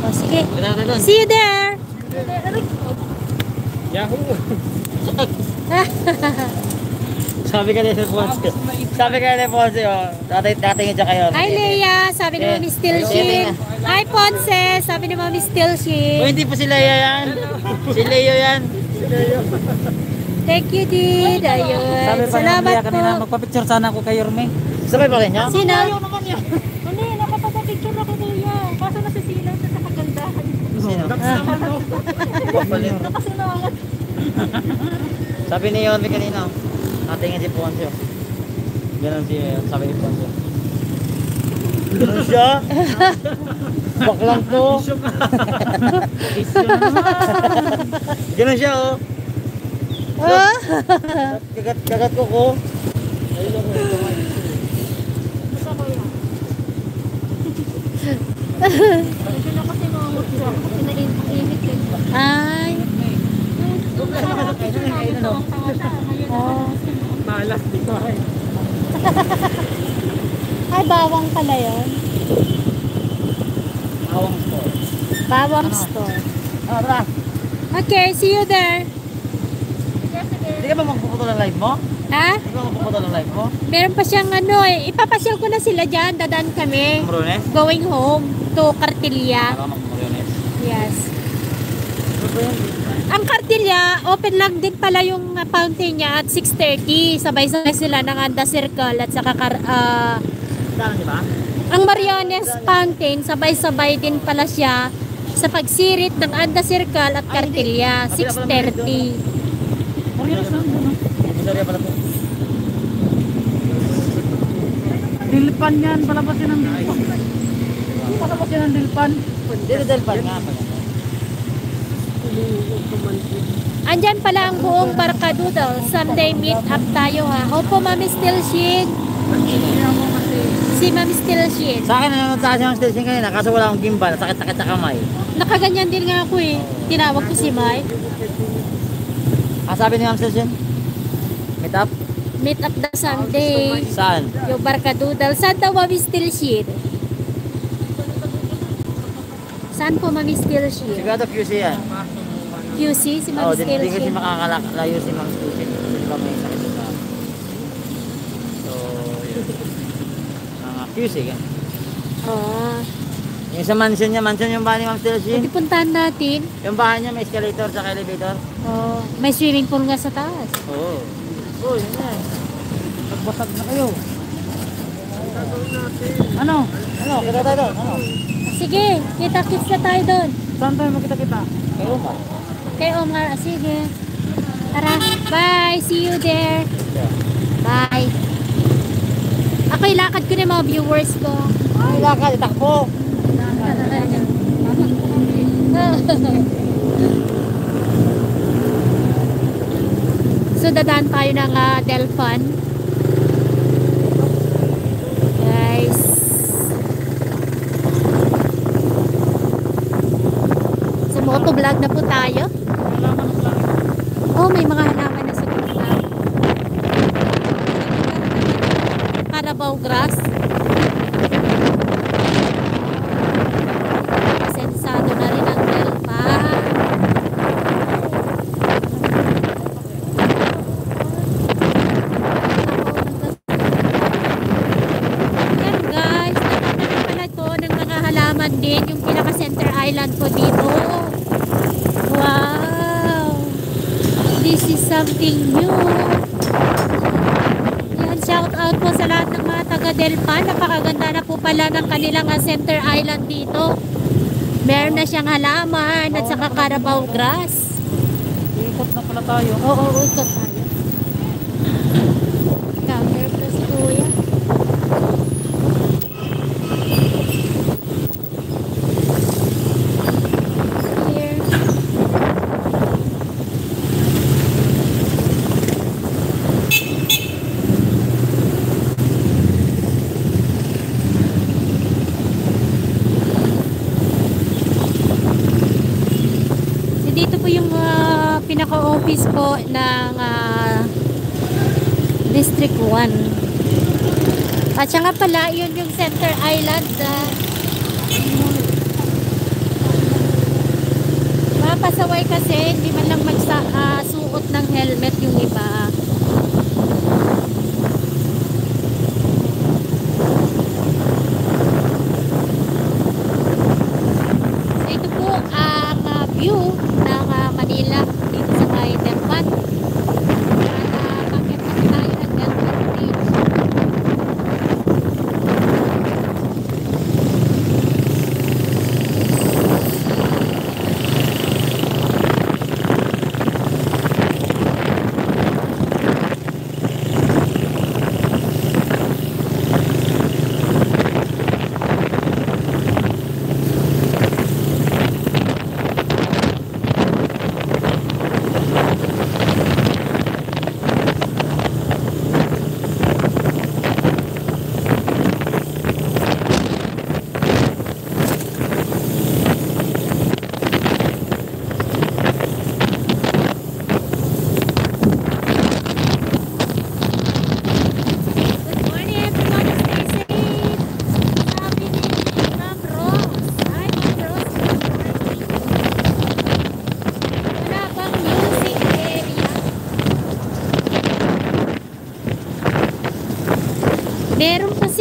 Oh, sige. See you there! Yahoo! Sabi ka ni Ponce. Sabi ka ni Ponce, oh. Dati, dating dyan kayo. Hi, Leia! Sabi ni Mami Stilshin. Hi, Ponce! Sabi ni Mami Stilshin. hindi po si Leia yan. Si Leo yan. Thank you, Did. Ayun. Sabi pa Salamat niya kanina, po. magpa-picture sana ako kay Yorme. Sabay pa rin niya? Sino? Hindi, nakapapapicture ako kuya. Kaso nasisilaw na sa kagandahan. Sino? Kasi naman. Sabi ni Yorme kanina, natingin si Ponce. oh. Ganun si, sabi ni Ponce. Ganun siya? Baklang to. Ganun siya oh. Ah! Kagat, kagat ko ko. Ay. Oh. Malas dito ay. Ay, bawang pala yun. Awang ko. Bawang store. Tara. Okay, see you there. Magpupunta ng live mo? Ha? Ba magpupunta ng live mo? Meron pa siyang ano eh. Ipapasyal ko na sila dyan. Dadaan kami. Morones? Going home to Cartilla. Baka mag-Morones. Yes. Ang Cartilla, open lang din pala yung uh, fountain niya at 6.30. Sabay-sabay sila ng Anda Circle at saka ah, ba? ang Marianes Fountain, sabay-sabay din pala siya sa pagsirit ng Anda Circle at Cartilla, 6.30. Morianes Sorry pala po. Dilpan yan, palabasin ng dilpan. Palabasin ng dilpan. Dito dahil pa nga. Andyan pala ang buong Barkadoodle. Someday meet up tayo ha. Opo, Mami Stilshin. Si Mami Stilshin. Sa akin nanonood sa akin ng station kanina kaso wala akong gimbal. Sakit-sakit sa kamay. Nakaganyan din nga ako eh. Tinawag ko si Mike. Ah, sabi ni Ma'am Station? Meet up? Meet up the someday. Saan? Yung Barkadoodle. Saan daw Mami Stilshin? Saan po Mami Stilshin? Sigurado QC yan. QC? Si Oo, Mami di, di kasi Stilshin. makakalayo si Ma'am Station. Kasi di ba may sakit sa So, yun. Mga QC ka. Oo. Yung sa mansion niya, mansion yung bahay ni Ma'am Pwede Station. puntahan natin. Yung bahay niya may escalator sa elevator. Oh, may swimming pool nga sa taas. Oo. Oo, yun na. Nagbasag na kayo. Ano? Ano, kita tayo doon. Ano? Sige, kita-kits na tayo doon. Saan tayo makita-kita? Kayo pa. Kay Omar, ah, sige. Tara, bye. See you there. Bye. Ako ilakad ko na yung mga viewers ko. Ay, lakad, itakbo. so, dadaan tayo ng uh, Delphan. Guys. So, motovlog na po tayo. Oh, may mga halaman na sa gitna. Carabao grass. Sensado na rin ang Delpa. Yan guys, nakita pala to ng mga halaman din yung pinaka center island ko dito. Wow! This is something new. Yan, shout out po sa lahat ng taga Delpa. Napakaganda na po pala ng kanilang ah, center island dito. Meron na siyang halaman at saka Carabao grass. Ikot na pala tayo. Oo, ukot tayo. Camera plus kuya. Here. So, dito po yung ah, pinaka-office po ng ah, District 1. At siya nga pala, yun yung Center Island. Uh, mga pasaway kasi, hindi man lang magsuot ng helmet yung iba. So, ito po ang ah, view ng ah, Manila dito sa may Delpan. At uh, bakit tayo ng Delpan Bridge.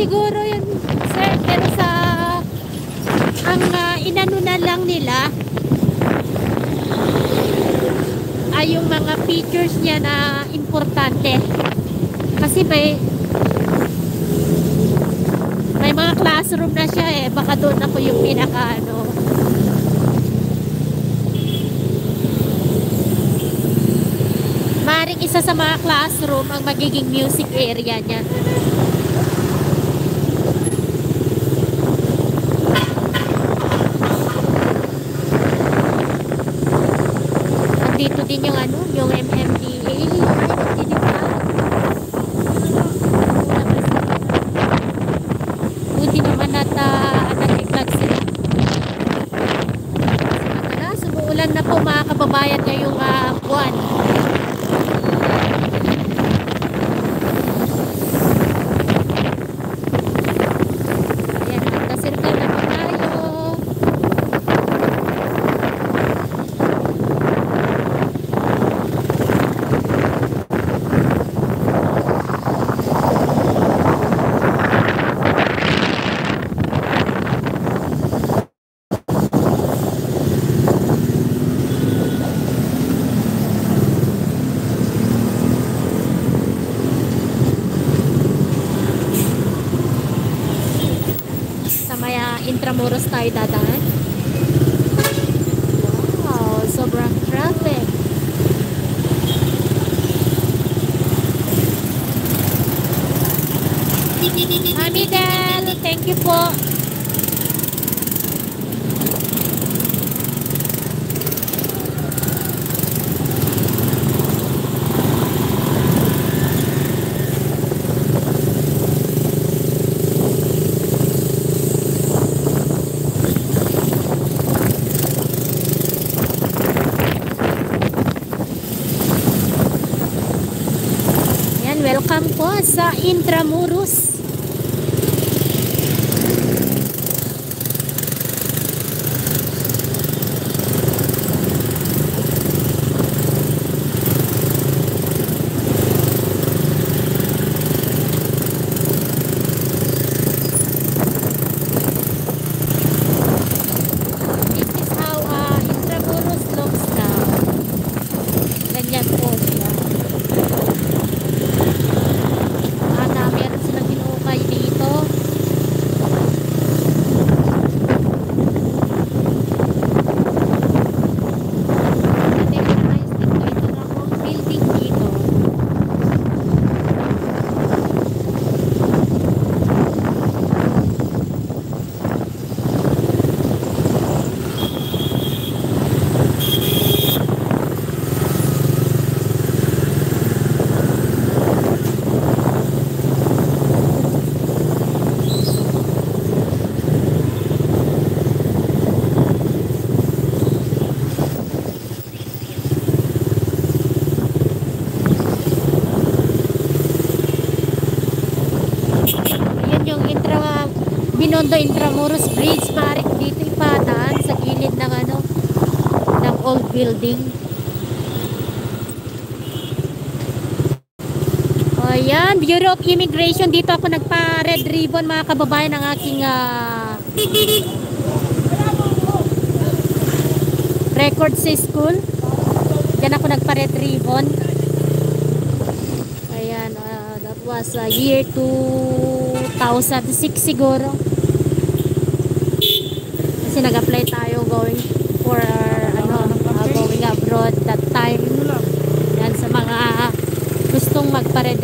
Siguro yun, sir. Pero sa ang ah, inano na lang nila ay yung mga features niya na importante. Kasi may may mga classroom na siya eh. Baka doon ako yung pinaka ano. Maring isa sa mga classroom ang magiging music area niya. Andito din yung ano, yung sa Intramuros. Binondo Intramuros Bridge. Marik dito ipadaan sa gilid ng ano ng old building. Ayan, Bureau of Immigration. Dito ako nagpa-red ribbon mga kababayan ng aking ah, record sa school. Diyan ako nagpa-red ribbon. Ayan, ah, that was uh, year 2006 siguro. Kasi nag-apply tayo going for ano, uh, going abroad that time. Yan sa mga gustong magpa-red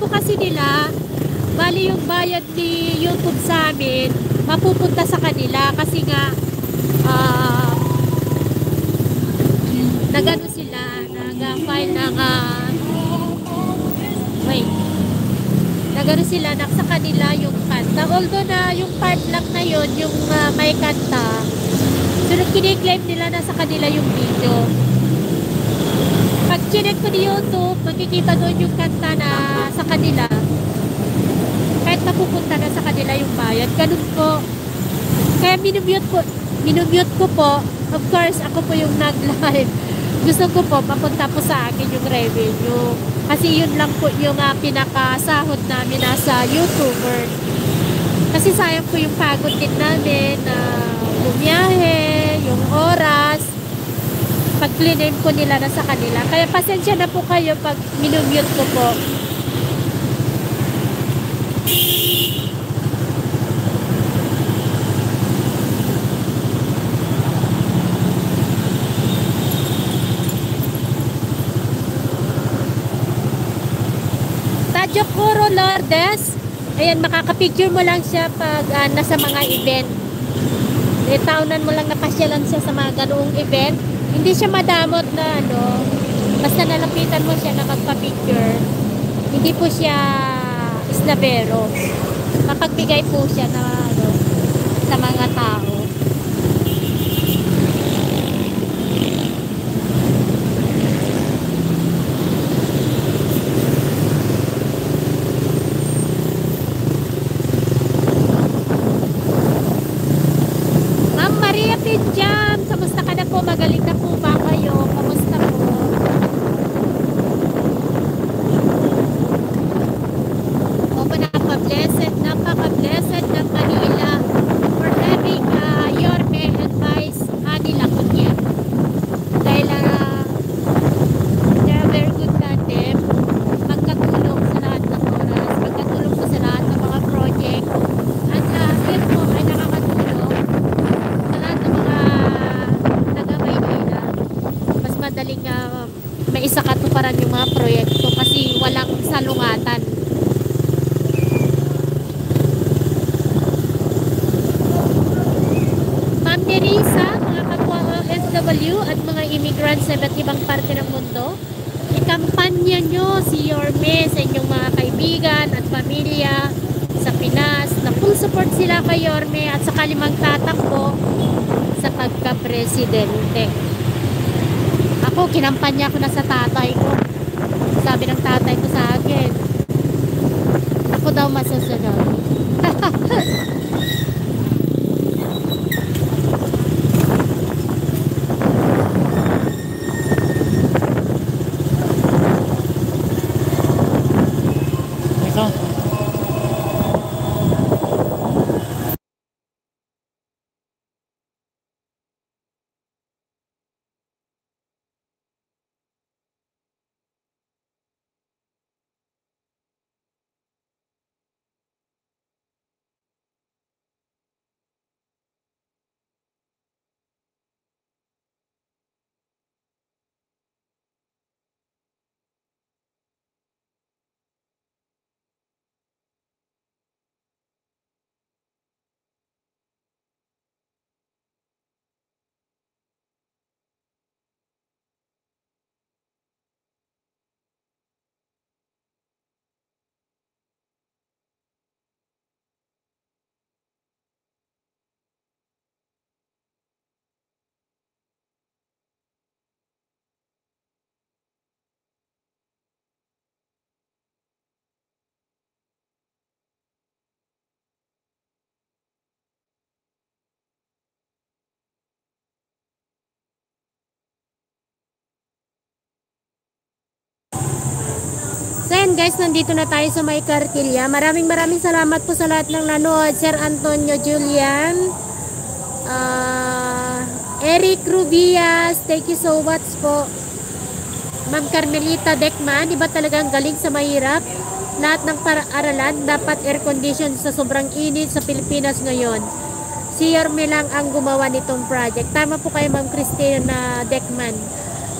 po kasi nila, bali yung bayad ni YouTube sa amin, mapupunta sa kanila kasi nga, ah, nagano sila, nag-file ng, ah, wait, nagano sila, sa kanila yung kanta. Although na yung part lang na yun, yung ah, may kanta, pero kiniklaim nila na sa kanila yung video. Chinek ko ni YouTube, makikita doon yung kanta na sa kanila. Kahit napupunta na sa kanila yung bayad. Ganun po. Kaya minumute ko, minumute ko po. Of course, ako po yung nag-live. Gusto ko po, mapunta po sa akin yung revenue. Kasi yun lang po yung uh, pinakasahod namin nasa YouTuber. Kasi sayang po yung pagod din namin na bumiyahe, yung oras pag clean ko nila na sa kanila. Kaya pasensya na po kayo pag minumute ko po. Tadyo Kuro Lourdes. Ayan, makakapicture mo lang siya pag ah, nasa mga event. Eh, taunan mo lang napasyalan siya sa mga ganoong event. Hindi siya madamot na ano, basta nalapitan mo siya na magpa-picture. Hindi po siya isnabero. Mapagbigay po siya na ano, sa mga tao. Ma'am Maria Pinjam, kamusta ka na po? Magaling na po ba kayo? Kamusta po? Opo, napaka-blessed, napaka-blessed ng Manila for having uh, your may advice, Ani Lacunier. Dahil uh, they're a very good tandem. Magkatulong sa lahat ng oras, magkatulong po sa lahat ng mga project. At uh, yun po ay nakakatulong sa lahat ng mga taga Maynila. Mas madaling uh, may isa katuparan yung mga proyekto kasi walang salungatan. Ma'am Teresa, mga kapwa OFW at mga immigrants sa iba't ibang parte ng mundo, ikampanya nyo si Yorme sa inyong mga kaibigan at pamilya sa Pinas na full support sila kay Yorme at sa kalimang tatakbo sa pagka-presidente. Ako, kinampanya ko na sa tatay ko. Sabi ng tatay ko sa akin, ako daw masusunod. guys, nandito na tayo sa may Cartilla. Maraming maraming salamat po sa lahat ng nanood. Sir Antonio Julian, ah, Eric Rubias, thank you so much po. Ma'am Carmelita Dekman, di ba talagang galing sa mahirap? Lahat ng para-aralan dapat air condition sa sobrang init sa Pilipinas ngayon. Si Yorme lang ang gumawa nitong project. Tama po kayo Ma'am Christina Dekman.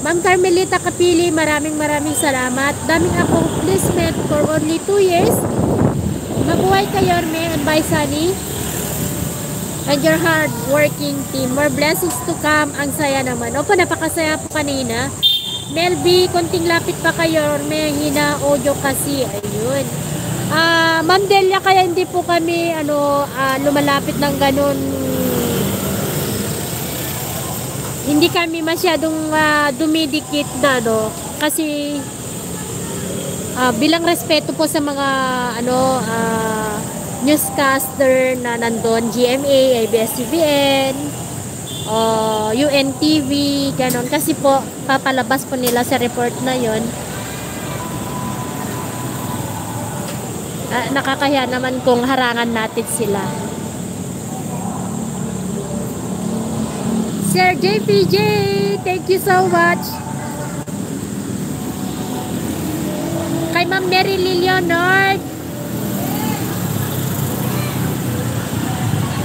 Ma'am Carmelita Kapili, maraming maraming salamat. Daming accomplishment for only 2 years. Mabuhay ka Yorme and bye Sunny. And your hard working team. More blessings to come. Ang saya naman. Opo, napakasaya po kanina. Melby, konting lapit pa kayo. May hina audio kasi. Ayun. Ah, Ma'am Delia, kaya hindi po kami ano ah, lumalapit ng ganun. Hindi kami masyadong ah, dumidikit na no kasi ah, bilang respeto po sa mga ano ah, newscaster na nandun, GMA, ABS-CBN, uh, UNTV, ganon. Kasi po, papalabas po nila sa report na yon. Ah, nakakahiya naman kung harangan natin sila. Sir JPJ, thank you so much. Kay Ma'am Mary Leonard,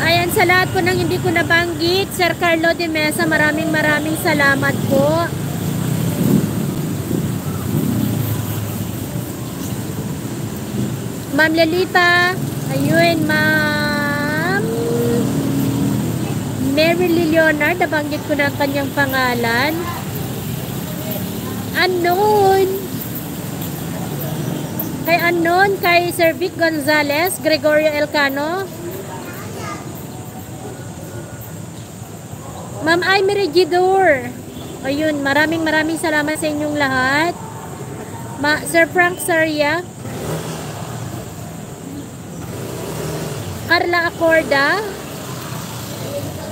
Ayan, sa lahat po ng hindi ko nabanggit, Sir Carlo de Mesa, maraming maraming salamat po. Ma'am Lelita, ayun, Ma'am Mary Leonard, nabanggit ko na ang kanyang pangalan. Unknown. Kay Unknown, kay Sir Vic Gonzalez, Gregorio Elcano, Ma'am Amy Regidor. Ayun, maraming maraming salamat sa inyong lahat. Ma Sir Frank Saria. Carla Acorda.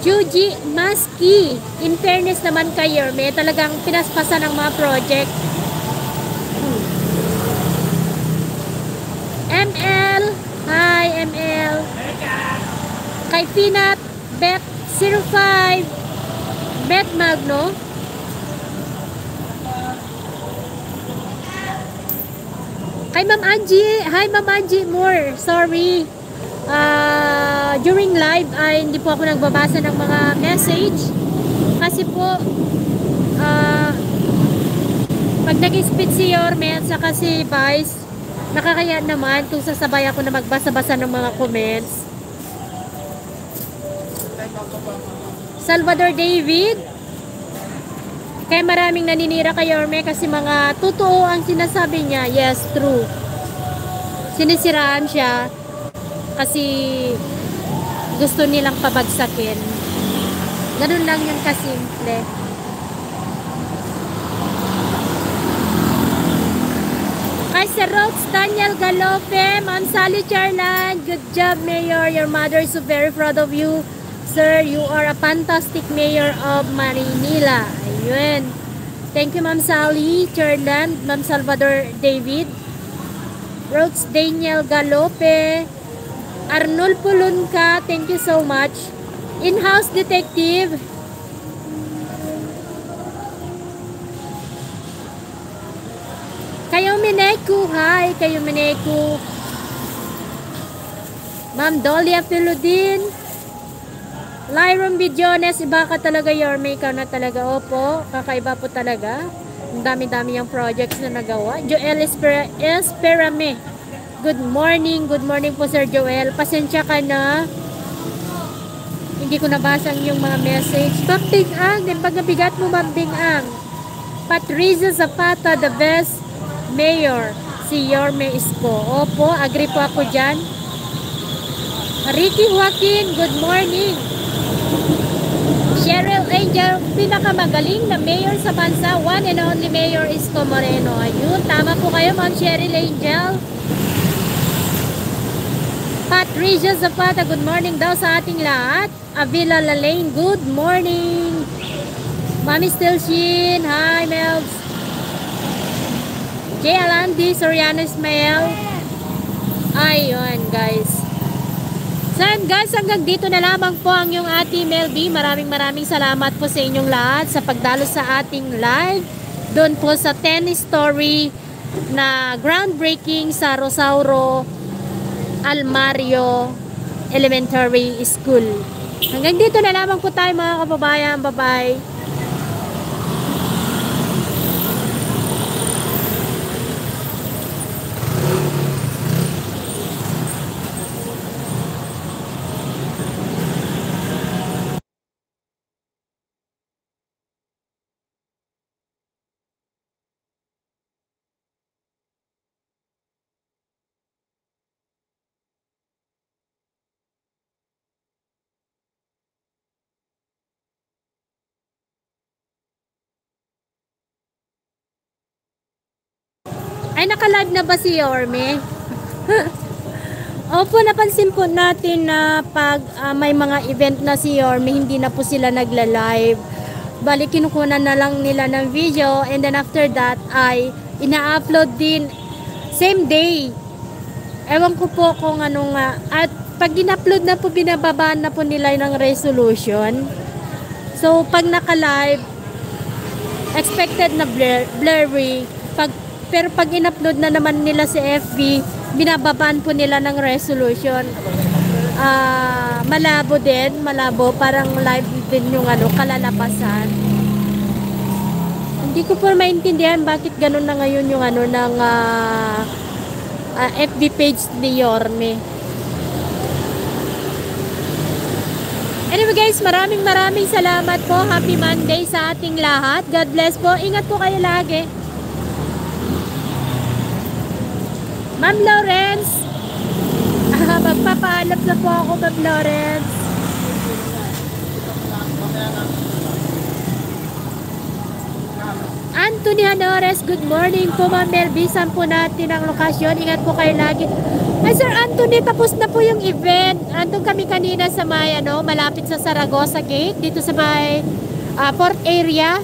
Juji Maski. In fairness naman kayo, may talagang pinaspasan ng mga project. ML. Hi, ML. Kay Pinat Bet 05. Bet Magno. Kay Ma'am Angie. Hi Ma'am Angie Moore. Sorry. Ah, during live ay hindi po ako nagbabasa ng mga message. Kasi po ah pag nag-speed si Yorme at saka si Vice, nakakaya naman kung sasabay ako na magbasa-basa ng mga comments. Salvador David. Kaya maraming naninira kay Orme kasi mga totoo ang sinasabi niya. Yes, true. Sinisiraan siya kasi gusto nilang pabagsakin. Ganun lang yun kasimple. Kay Sir Rhodes, Daniel Galope, Ma'am Sally Charlan, good job Mayor, your mother is very proud of you. Sir, you are a fantastic mayor of Marinila. Ayun. Thank you, Ma'am Sally, Charlan, Ma'am Salvador David, Rhodes Daniel Galope, Arnold Pulunka, thank you so much. In-house detective, Kayo Mineku, hi, kayo Mineku. Ma'am Dolia Piludin, Lyron Bidyones, iba ka talaga, your maker na talaga. Opo, kakaiba po talaga. Ang dami-dami yung projects na nagawa. Joel Espera Esperame. Good morning, good morning po Sir Joel. Pasensya ka na. Hindi ko nabasa yung mga message. Mambing Ang, din pagkabigat mo Mambing Ang. Patricia Zapata, the best mayor. Si Yorme Isko. Opo, agree po ako dyan. Ricky Joaquin, good morning. Cheryl Angel, pinakamagaling na mayor sa bansa, one and only mayor Isko Moreno. Ayun, tama po kayo, Ma'am Cheryl Angel. Patricia Zapata, good morning daw sa ating lahat. Avila Lalaine, good morning. Mami Stilshin, hi Melvs. J. Alandi, Soriano Ismael. Ayun, guys. So guys, hanggang dito na lamang po ang yung ate Melby. Maraming maraming salamat po sa inyong lahat sa pagdalo sa ating live. Doon po sa 10 story na groundbreaking sa Rosauro Almario Elementary School. Hanggang dito na lamang po tayo mga kababayan. Bye-bye. Ay, naka-live na ba si Yorme? Opo, napansin po natin na pag ah, may mga event na si Yorme, hindi na po sila nagla-live. Bali, kinukunan na lang nila ng video and then after that ay ina-upload din same day. Ewan ko po kung ano nga. At pag in-upload na po, binababaan na po nila ng resolution. So, pag naka-live, expected na blur, blurry. Pag, pero pag in-upload na naman nila sa FB, binababaan po nila ng resolution. Ah, malabo din, malabo, parang live din yung ano, kalalabasan. Hindi ko po maintindihan bakit ganun na ngayon yung ano ng ah, ah, FB page ni Yorme. Anyway guys, maraming maraming salamat po. Happy Monday sa ating lahat. God bless po. Ingat po kayo lagi. Ma'am Lawrence. Ah, magpapaalam na po ako, Ma'am Lawrence. Anthony Hanores, good morning po Ma'am Melby. Po natin ang lokasyon? Ingat po kayo lagi. Ay Sir Anthony, tapos na po yung event. Andun kami kanina sa may ano, malapit sa Saragossa Gate, dito sa may ah, port area.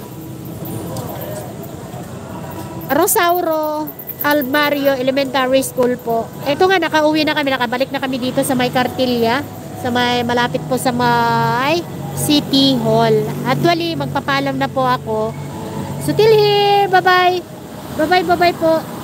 Rosauro Almario Elementary School po. Ito nga, nakauwi na kami, nakabalik na kami dito sa may Cartilla, sa may malapit po sa may City Hall. Actually, magpapalam na po ako. So till here, bye-bye. Bye-bye, bye-bye po.